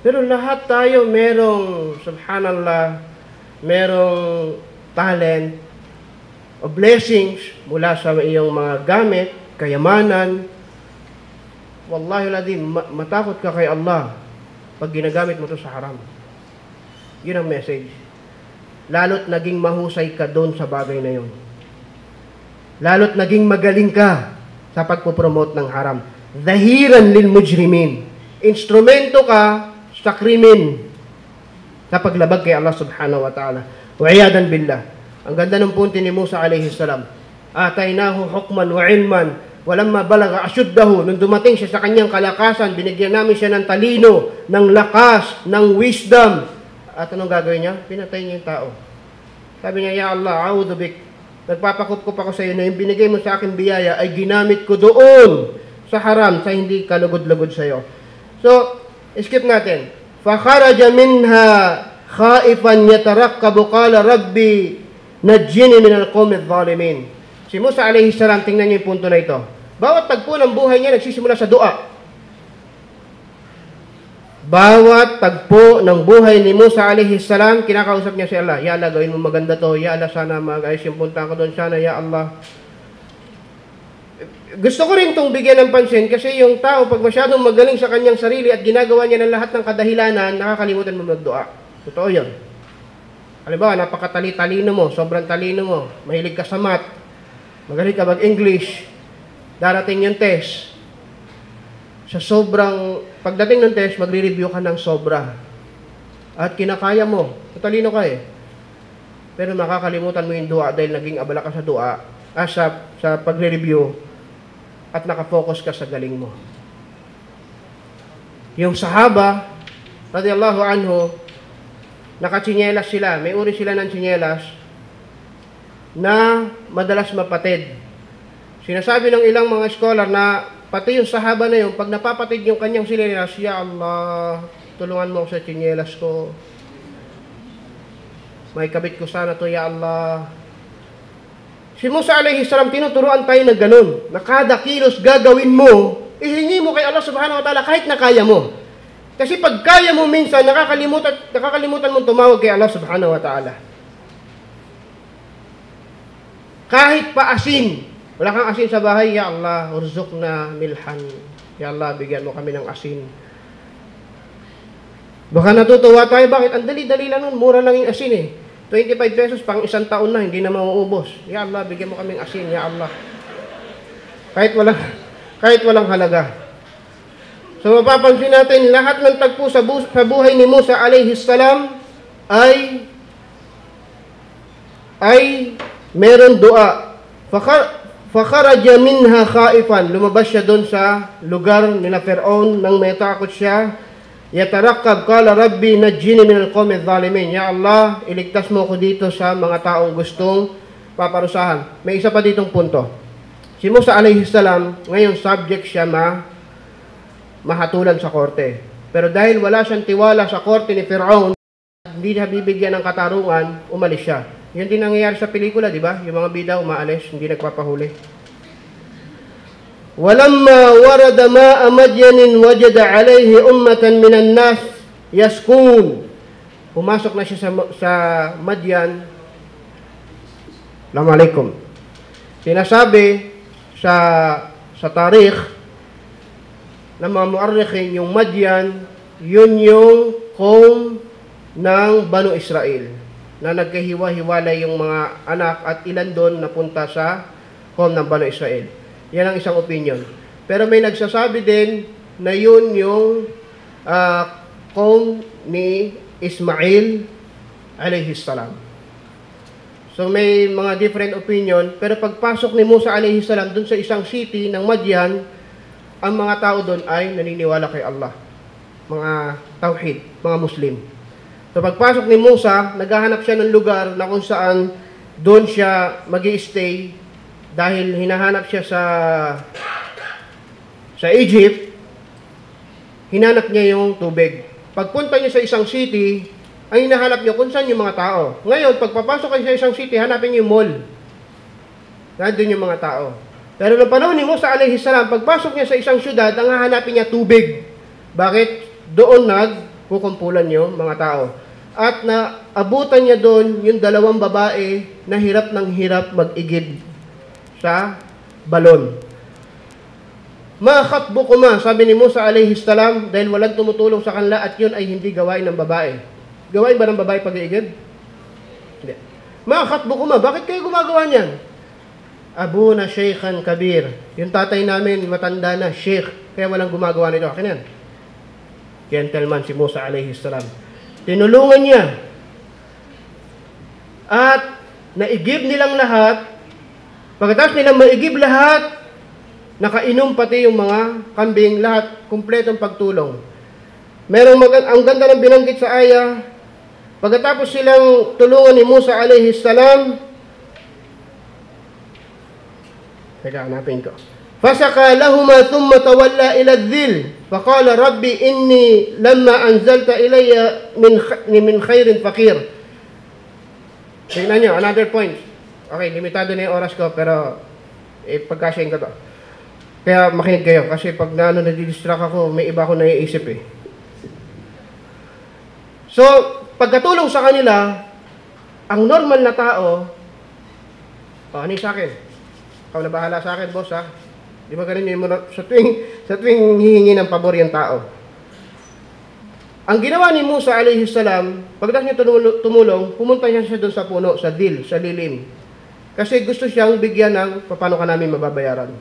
Speaker 2: Pero lahat tayo merong, subhanallah, merong talent o blessings mula sa iyong mga gamit, kayamanan. Wallahi ladim, ma- matakot ka kay Allah pag ginagamit mo to sa haram. Yun ang message. Lalo't naging mahusay ka doon sa bagay na yun. Lalo't naging magaling ka sa pagpopromote ng haram. Dahiran lil mujrimin. Instrumento ka sa krimen sa paglabag kay Allah subhanahu wa ta'ala. Wa'iyadan billah. Ang ganda ng punti ni Musa alayhi salam. Ataynahu hukman wa ilman. Walamma balaga asyuddahu. Nung dumating siya sa kanyang kalakasan, binigyan namin siya ng talino, ng lakas, ng wisdom. At anong gagawin niya? Pinatay niya yung tao. Sabi niya, Ya Allah, a'udhu bik. Nagpapakup ako sa iyo na yung binigay mo sa akin biyaya ay ginamit ko doon sa haram, sa hindi kalugod-lugod sa iyo. So, skip natin. فَخَرَجَ مِنْهَا خَائِفًا يَتَرَقَّبُ قَالَ رَبِّي نَجِّنِ مِنَ الْقَوْمِ الظَّالِمِينَ Si Musa alayhi salam, tingnan niyo yung punto na ito. Bawat tagpo ng buhay niya nagsisimula sa dua. Bawat tagpo ng buhay ni Musa alayhi salam, kinakausap niya si Allah, Ya Allah, gawin mo maganda to. Ya Allah, sana mag-ayos yung punta ko doon. Sana, Ya Allah. Gusto ko rin itong bigyan ng pansin kasi yung tao, pag masyadong magaling sa kanyang sarili at ginagawa niya ng lahat ng kadahilanan, nakakalimutan mo magdua. Totoo yun. Halimbawa, napakatali-talino mo, sobrang talino mo, mahilig ka sa math, magaling ka mag-English, darating yung test. Sa sobrang, pagdating ng test, magre-review ka ng sobra. At kinakaya mo, matalino ka eh. Pero makakalimutan mo yung dua dahil naging abala ka sa dua, ah, sa, sa pagre-review, at nakafocus ka sa galing mo. Yung sahaba, radiyallahu anhu, nakatsinelas sila. May uri sila ng tsinelas na madalas mapatid. Sinasabi ng ilang mga scholar na pati yung sahaba na yun, pag napapatid yung kanyang sinelas, Ya Allah, tulungan mo sa tsinelas ko. May kabit ko sana to, Ya Allah. Si Musa alayhi salam, tinuturuan tayo na ganun, na kada kilos gagawin mo, ihingi mo kay Allah subhanahu wa ta'ala kahit na kaya mo. Kasi pag kaya mo minsan, nakakalimutan, nakakalimutan mong tumawag kay Allah subhanahu wa ta'ala. Kahit pa asin, wala kang asin sa bahay, Ya Allah, urzuk na milhan. Ya Allah, bigyan mo kami ng asin. Baka natutuwa tayo, bakit? Ang dali-dali lang nun, mura lang yung asin eh. 25 pesos pang isang taon na, hindi na mauubos. Ya Allah, bigyan mo kaming asin, Ya Allah. Kahit walang, kahit walang halaga. So mapapansin natin, lahat ng tagpo sa, bu- sa buhay ni Musa alayhi salam, ay ay meron dua. Fakar, fakaraja minha khaifan. Lumabas siya doon sa lugar nila Firaun nang may takot siya. Yatarakab kala Rabbi najini min al-qawmi zalimin. Ya Allah, iligtas mo ko dito sa mga taong gustong paparusahan. May isa pa ditong punto. Si Musa alayhi salam, ngayon subject siya ma mahatulan sa korte. Pero dahil wala siyang tiwala sa korte ni Firaun, hindi niya bibigyan ng katarungan, umalis siya. Yun din nangyayari sa pelikula, di ba? Yung mga bida umaalis, hindi nagpapahuli. ولما ورد ماء مدين وجد عليه أمة من الناس يسكون Pumasok na siya sa, sa Madyan. Assalamualaikum. Sinasabi sa sa tarikh ng mga muarrikhin yung Madyan, yun yung kaum ng Banu Israel na nagkahiwa-hiwalay yung mga anak at ilan doon napunta sa kaum ng Banu Israel. Yan ang isang opinion. Pero may nagsasabi din na yun yung uh, kaum ni Ismail alayhi salam. So may mga different opinion, pero pagpasok ni Musa alayhi salam dun sa isang city ng Madian, ang mga tao doon ay naniniwala kay Allah. Mga tauhid, mga Muslim. So pagpasok ni Musa, naghahanap siya ng lugar na kung saan doon siya mag stay dahil hinahanap siya sa sa Egypt, hinanap niya yung tubig. Pagpunta niya sa isang city, ang hinahanap niya kung saan yung mga tao. Ngayon, pagpapasok kayo sa isang city, hanapin niyo yung mall. Nandun yung mga tao. Pero noong panahon ni Musa alayhi salam, pagpasok niya sa isang syudad, ang hahanapin niya tubig. Bakit? Doon nagkukumpulan yung mga tao. At naabutan niya doon yung dalawang babae na hirap ng hirap mag-igib sa balon. Makatbo ko ma, sabi ni Musa alayhi salam, dahil walang tumutulong sa kanila at yun ay hindi gawain ng babae. Gawain ba ng babae pag-iigib? Hindi. Makatbo ko ma, bakit kayo gumagawa niyan? Abu na sheikhan kabir. Yung tatay namin, matanda na, sheikh. Kaya walang gumagawa nito. Akin yan gentleman si Musa alayhi salam. Tinulungan niya. At naigib nilang lahat. Pagkatapos nilang maigib lahat, nakainom pati yung mga kambing, lahat, kumpletong pagtulong. Merong mag- ang ganda ng binanggit sa aya, pagkatapos silang tulungan ni Musa alayhi salam, Teka, hanapin ko. Fasaka lahuma thumma tawalla ila dhil فقال ربي إني لما أنزلت إلي من خ- من خير فقير Tingnan nyo, another point. Okay, limitado na yung oras ko, pero eh, pagkasyahin ko to. Kaya makinig kayo, kasi pag na, ano, nadidistract ako, may iba ako naiisip eh. So, pagkatulong sa kanila, ang normal na tao, oh, ano yung sa akin? Ikaw na bahala sa akin, boss, ha? Di ba ganun yung sa tuwing, sa tuwing hihingi ng pabor yung tao? Ang ginawa ni Musa alayhi salam, pagdating niya tumulong, pumunta niya siya doon sa puno, sa dil, sa lilim. Kasi gusto siyang bigyan ng paano ka namin mababayaran.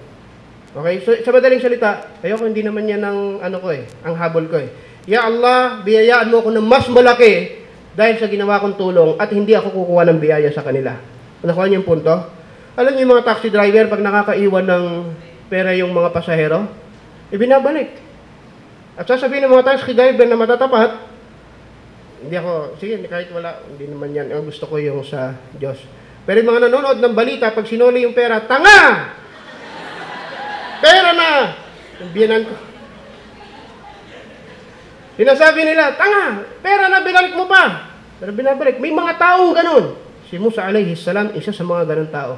Speaker 2: Okay? So, sa madaling salita, ayoko hindi naman yan ang ano ko eh, ang habol ko eh. Ya Allah, biyayaan mo ako ng mas malaki dahil sa ginawa kong tulong at hindi ako kukuha ng biyaya sa kanila. Nakuha niyo yung punto? Alam niyo yung mga taxi driver, pag nakakaiwan ng pera yung mga pasahero, ibinabalik. At sasabihin ng mga taxi driver na matatapat, hindi ako, sige, kahit wala, hindi naman yan. Ang gusto ko yung sa Diyos. Pero yung mga nanonood ng balita, pag sinuli yung pera, tanga! Pera na! Biyanan ko. Sinasabi nila, tanga! Pera na, binalik mo pa! Pero binabalik. May mga taong ganun. Si Musa alayhi salam, isa sa mga ganun tao.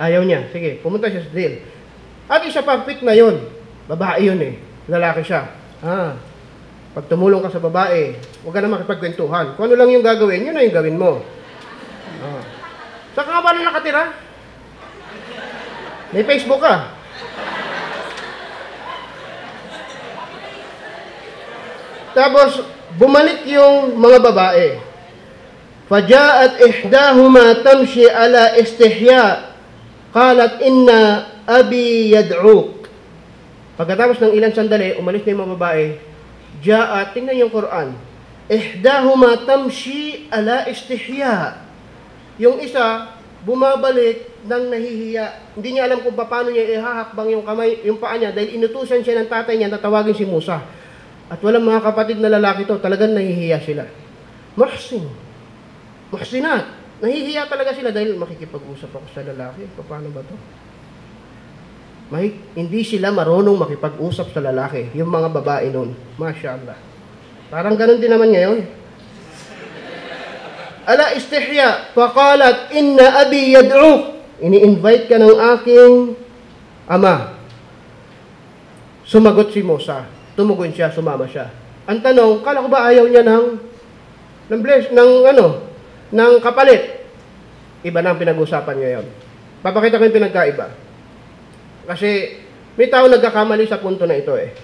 Speaker 2: Ayaw niya. Sige, pumunta siya sa deal. At isa pa, pick na yun. Babae yun eh. Lalaki siya. Ah, pag tumulong ka sa babae, huwag ka na makipagkwentuhan. Kung ano lang yung gagawin, yun na yung gawin mo. Ah. Saan ka ba na nakatira? May Facebook ka. Tapos, bumalik yung mga babae. Fajaat ihdahuma tamshi ala istihya. Qalat inna abi yad'uk. Pagkatapos ng ilang sandali, umalis na yung mga babae. Jaat, tingnan yung Quran. ihdahuma tamshi ala istihya. Yung isa, bumabalik ng nahihiya. Hindi niya alam kung paano niya ihahakbang yung kamay, yung paa niya dahil inutusan siya ng tatay niya na tawagin si Musa. At walang mga kapatid na lalaki to, talagang nahihiya sila. Muhsin. Muhsinat. Nahihiya talaga sila dahil makikipag-usap ako sa lalaki. Paano ba to? May, hindi sila marunong makipag-usap sa lalaki. Yung mga babae noon. Masya Allah. Parang ganun din naman ngayon. Ala istihya, faqalat, inna abi yad'uk. Ini-invite ka ng aking ama. Sumagot si Musa. Tumugon siya, sumama siya. Ang tanong, kala ko ba ayaw niya ng ng bless, ng ano, ng kapalit? Iba na ang pinag-usapan ngayon. Papakita ko yung pinagkaiba. Kasi may tao nagkakamali sa punto na ito eh.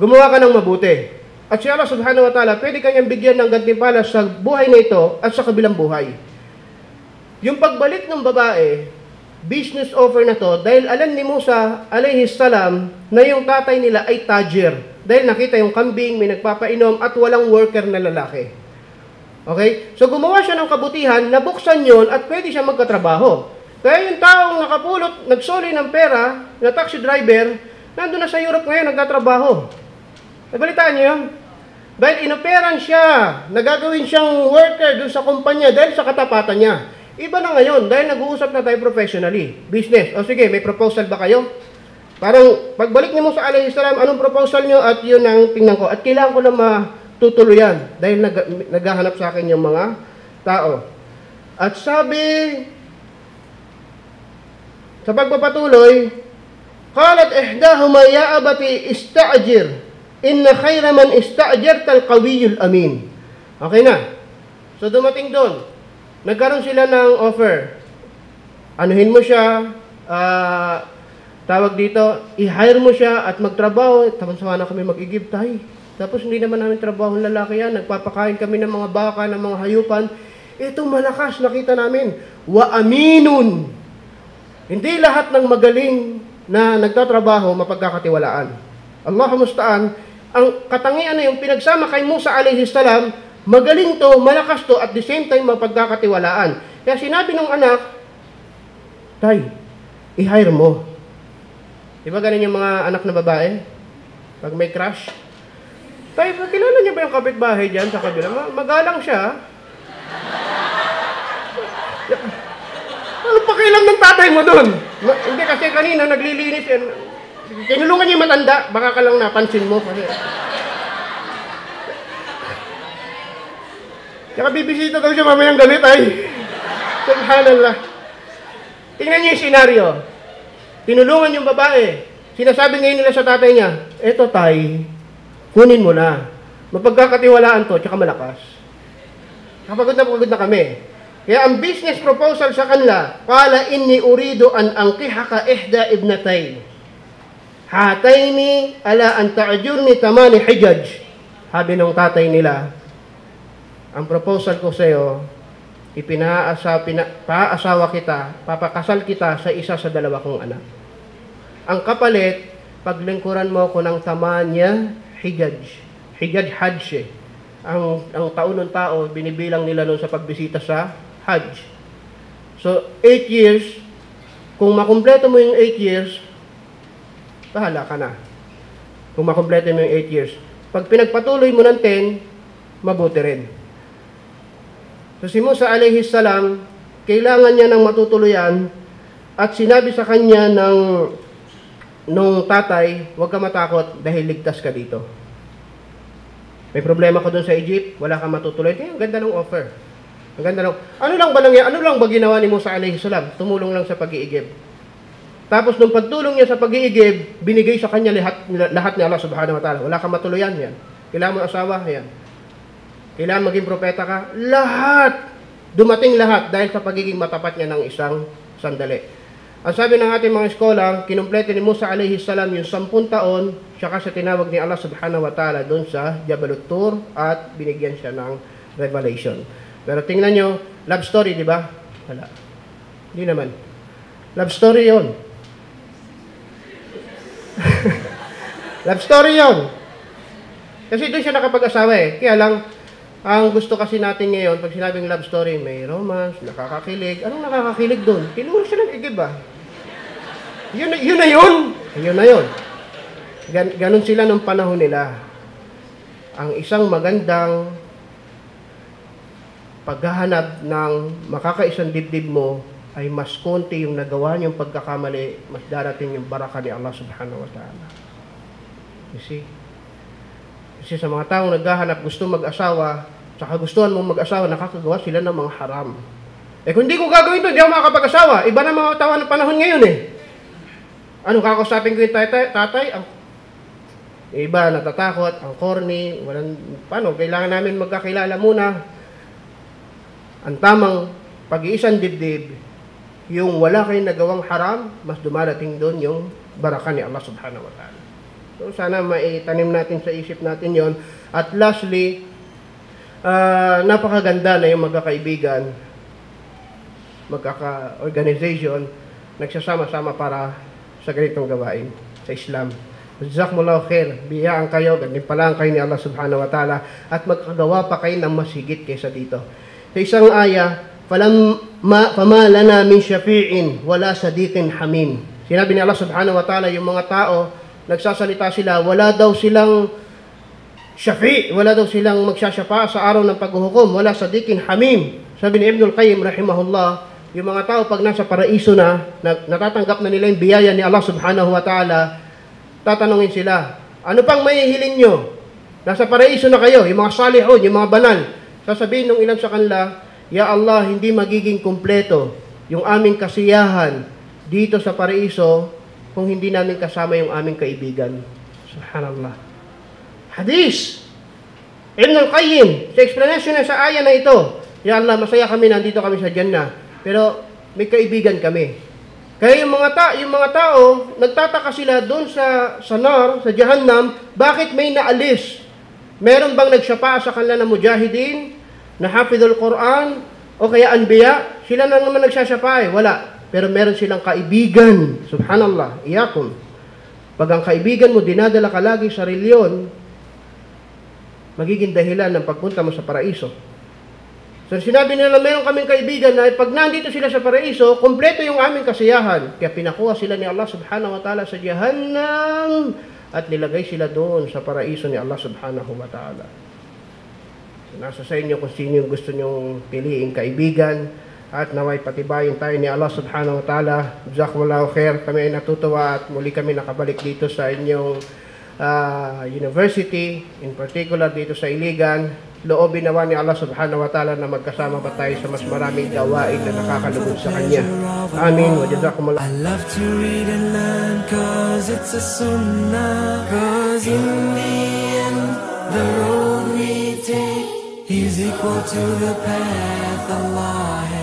Speaker 2: Gumawa ka ng mabuti. At si Allah subhanahu wa ta'ala, pwede kanyang bigyan ng gantimpala sa buhay na ito at sa kabilang buhay. Yung pagbalik ng babae, business offer na to, dahil alam ni Musa, alayhi salam, na yung tatay nila ay tajir. Dahil nakita yung kambing, may nagpapainom, at walang worker na lalaki. Okay? So gumawa siya ng kabutihan, nabuksan yon at pwede siya magkatrabaho. Kaya yung taong nakapulot, nagsoli ng pera, na taxi driver, nandun na sa Europe ngayon, nagtatrabaho. Nabalitaan niyo yun? Dahil inoperan siya, nagagawin siyang worker doon sa kumpanya dahil sa katapatan niya. Iba na ngayon, dahil nag-uusap na tayo professionally. Business. O sige, may proposal ba kayo? Parang, pagbalik niyo mo sa alayhi salam, anong proposal niyo at yun ang tingnan ko. At kailangan ko na matutuloyan dahil nag, naghahanap sa akin yung mga tao. At sabi, sa pagpapatuloy, Qalat ihdahuma ya abati ista'jir inna khayra man ista'jarta al-qawiyul amin. Okay na. So dumating doon. Nagkaroon sila ng offer. Anuhin mo siya, ah, tawag dito, i-hire mo siya at magtrabaho. Tapos sama na kami mag-igib tayo. Tapos hindi naman namin trabaho ng lalaki yan. Nagpapakain kami ng mga baka, ng mga hayupan. Ito malakas, nakita namin. Wa aminun. Hindi lahat ng magaling na nagtatrabaho mapagkakatiwalaan. Allahu musta'an, ang katangian na yung pinagsama kay Musa alayhi salam, magaling to, malakas to, at the same time mapagkakatiwalaan. Kaya sinabi ng anak, Tay, i-hire mo. Di ba ganun yung mga anak na babae? Pag may crush? Tay, kilala niyo ba yung kapitbahay dyan sa kabila? Ma- Magalang siya. Ano pakialam ng tatay mo doon? Hindi kasi kanina naglilinis yan. Tinulungan niya matanda, baka ka lang napansin mo. Kasi... Tsaka bibisita daw siya mamayang gabi ay. Subhanallah. Tingnan niyo yung senaryo. Tinulungan yung babae. Sinasabi ngayon nila sa tatay niya, eto tay, kunin mo na. Mapagkakatiwalaan to, tsaka malakas. Kapagod na pagod na kami. Kaya ang business proposal sa kanila, Kala inni urido an angkihaka ihda ibnatay. Hatayni ala an ta'jurni tamani hijaj. Sabi ng tatay nila, ang proposal ko sa iyo, ipinaasa, pina, paasawa kita, papakasal kita sa isa sa dalawa kong anak. Ang kapalit, paglingkuran mo ko ng tamanya hijaj. Hijaj hajj. Ang, ang taon ng tao, binibilang nila noon sa pagbisita sa Hajj. So, 8 years, kung makumpleto mo yung 8 years, bahala ka na. Kung makumpleto mo yung 8 years. Pag pinagpatuloy mo ng 10, mabuti rin. So, si Musa alayhi salam, kailangan niya ng matutuluyan at sinabi sa kanya ng nung tatay, huwag ka matakot dahil ligtas ka dito. May problema ko doon sa Egypt, wala kang matutuloy. Kaya ang ganda ng offer. Ang ganda ng, ano lang ba nangyari? Ano lang ba ginawa ni Musa alayhi salam? Tumulong lang sa pag-iigib. Tapos nung pagtulong niya sa pag-iigib, binigay sa kanya lahat, lahat ni Allah subhanahu wa ta'ala. Wala kang matuluyan yan. Kailangan mo asawa, yan. Kailangan maging propeta ka. Lahat. Dumating lahat dahil sa pagiging matapat niya ng isang sandali. Ang sabi ng ating mga eskola, kinumpleto ni Musa alayhi salam yung sampun taon, saka sa tinawag ni Allah subhanahu wa ta'ala doon sa Jabalut Tur at binigyan siya ng revelation. Pero tingnan nyo, love story, di ba? Wala. Hindi naman. Love story yon. love story yon. Kasi doon siya nakapag-asawa eh. Kaya lang, Ang gusto kasi natin ngayon, pag sinabing love story, may romance, nakakakilig. Anong nakakakilig doon? Tinuro siya ng igib ah. Yun, yun na yun. Yun na yun. Gan, ganun sila nung panahon nila. Ang isang magandang paghahanap ng makakaisang dibdib mo ay mas konti yung nagawa niyong pagkakamali, mas darating yung baraka ni Allah subhanahu wa ta'ala. You see? Kasi sa mga taong naghahanap, gusto mag-asawa, saka gustuhan mong mag-asawa, nakakagawa sila ng mga haram. Eh kung hindi ko gagawin to, hindi ako makakapag-asawa. Iba na mga tawa ng panahon ngayon eh. Ano, kakausapin ko yung tatay? tatay ang iba natatakot, ang corny, walang, paano, kailangan namin magkakilala muna. Ang tamang pag-iisang dibdib, yung wala kayong nagawang haram, mas dumarating doon yung baraka ni Allah subhanahu wa ta'ala. So sana maitanim natin sa isip natin yon At lastly, ah, napakaganda na yung magkakaibigan, magkaka-organization, nagsasama-sama para sa ganitong gawain sa Islam. Jazakumullahu khair. Biyaan kayo, ganyan pala ang kayo ni Allah subhanahu wa ta'ala at magkagawa pa kayo ng masigit kaysa dito. Sa isang aya, falam ma fama lana min syafi'in wala sadiqin hamim. Sinabi ni Allah subhanahu wa ta'ala yung mga tao nagsasalita sila wala daw silang syafi, wala daw silang magsasyapa sa araw ng paghuhukom, wala sadiqin hamim. Sabi ni Ibnul Qayyim rahimahullah, yung mga tao pag nasa paraiso na, na natatanggap na nila yung biyaya ni Allah subhanahu wa ta'ala, tatanungin sila, ano pang may hiling nyo? Nasa paraiso na kayo, yung mga salihon, yung mga banal. Sasabihin ng ilan sa kanila, Ya Allah, hindi magiging kumpleto yung aming kasiyahan dito sa paraiso kung hindi namin kasama yung aming kaibigan. Subhanallah. Hadis. Ibn al-Qayyim, sa explanation na sa aya na ito, Ya Allah, masaya kami, nandito kami sa Jannah. Pero may kaibigan kami. Kaya yung mga, ta yung mga tao, nagtataka sila doon sa, sa nar, sa Jahannam, bakit may naalis? Meron bang nagsyapa sa kanila na mujahidin, na hafidul Quran, o kaya anbiya? Sila na naman nagsasyapa eh. Wala. Pero meron silang kaibigan. Subhanallah. Iyakum. Pag ang kaibigan mo dinadala ka lagi sa reliyon, magiging dahilan ng pagpunta mo sa paraiso. So sinabi nila meron kaming kaibigan na pag nandito sila sa paraiso, kompleto yung aming kasiyahan. Kaya pinakuha sila ni Allah subhanahu wa ta'ala sa Jahannam at nilagay sila doon sa paraiso ni Allah subhanahu wa ta'ala. So, nasa sa inyo kung sino yung gusto nyong piliin kaibigan at naway patibayin tayo ni Allah subhanahu wa ta'ala. Jazakumullahu khair. Kami ay natutuwa at muli kami nakabalik dito sa inyong ah, university, in particular dito sa Iligan. Loobin nawa ni Allah subhanahu wa ta'ala na magkasama pa tayo sa mas maraming gawain na nakakalugod sa Kanya. Amin. Wa jazakumullahu
Speaker 1: I love to read and learn cause it's a sunnah Cause in the end the road we take is equal to the path Allah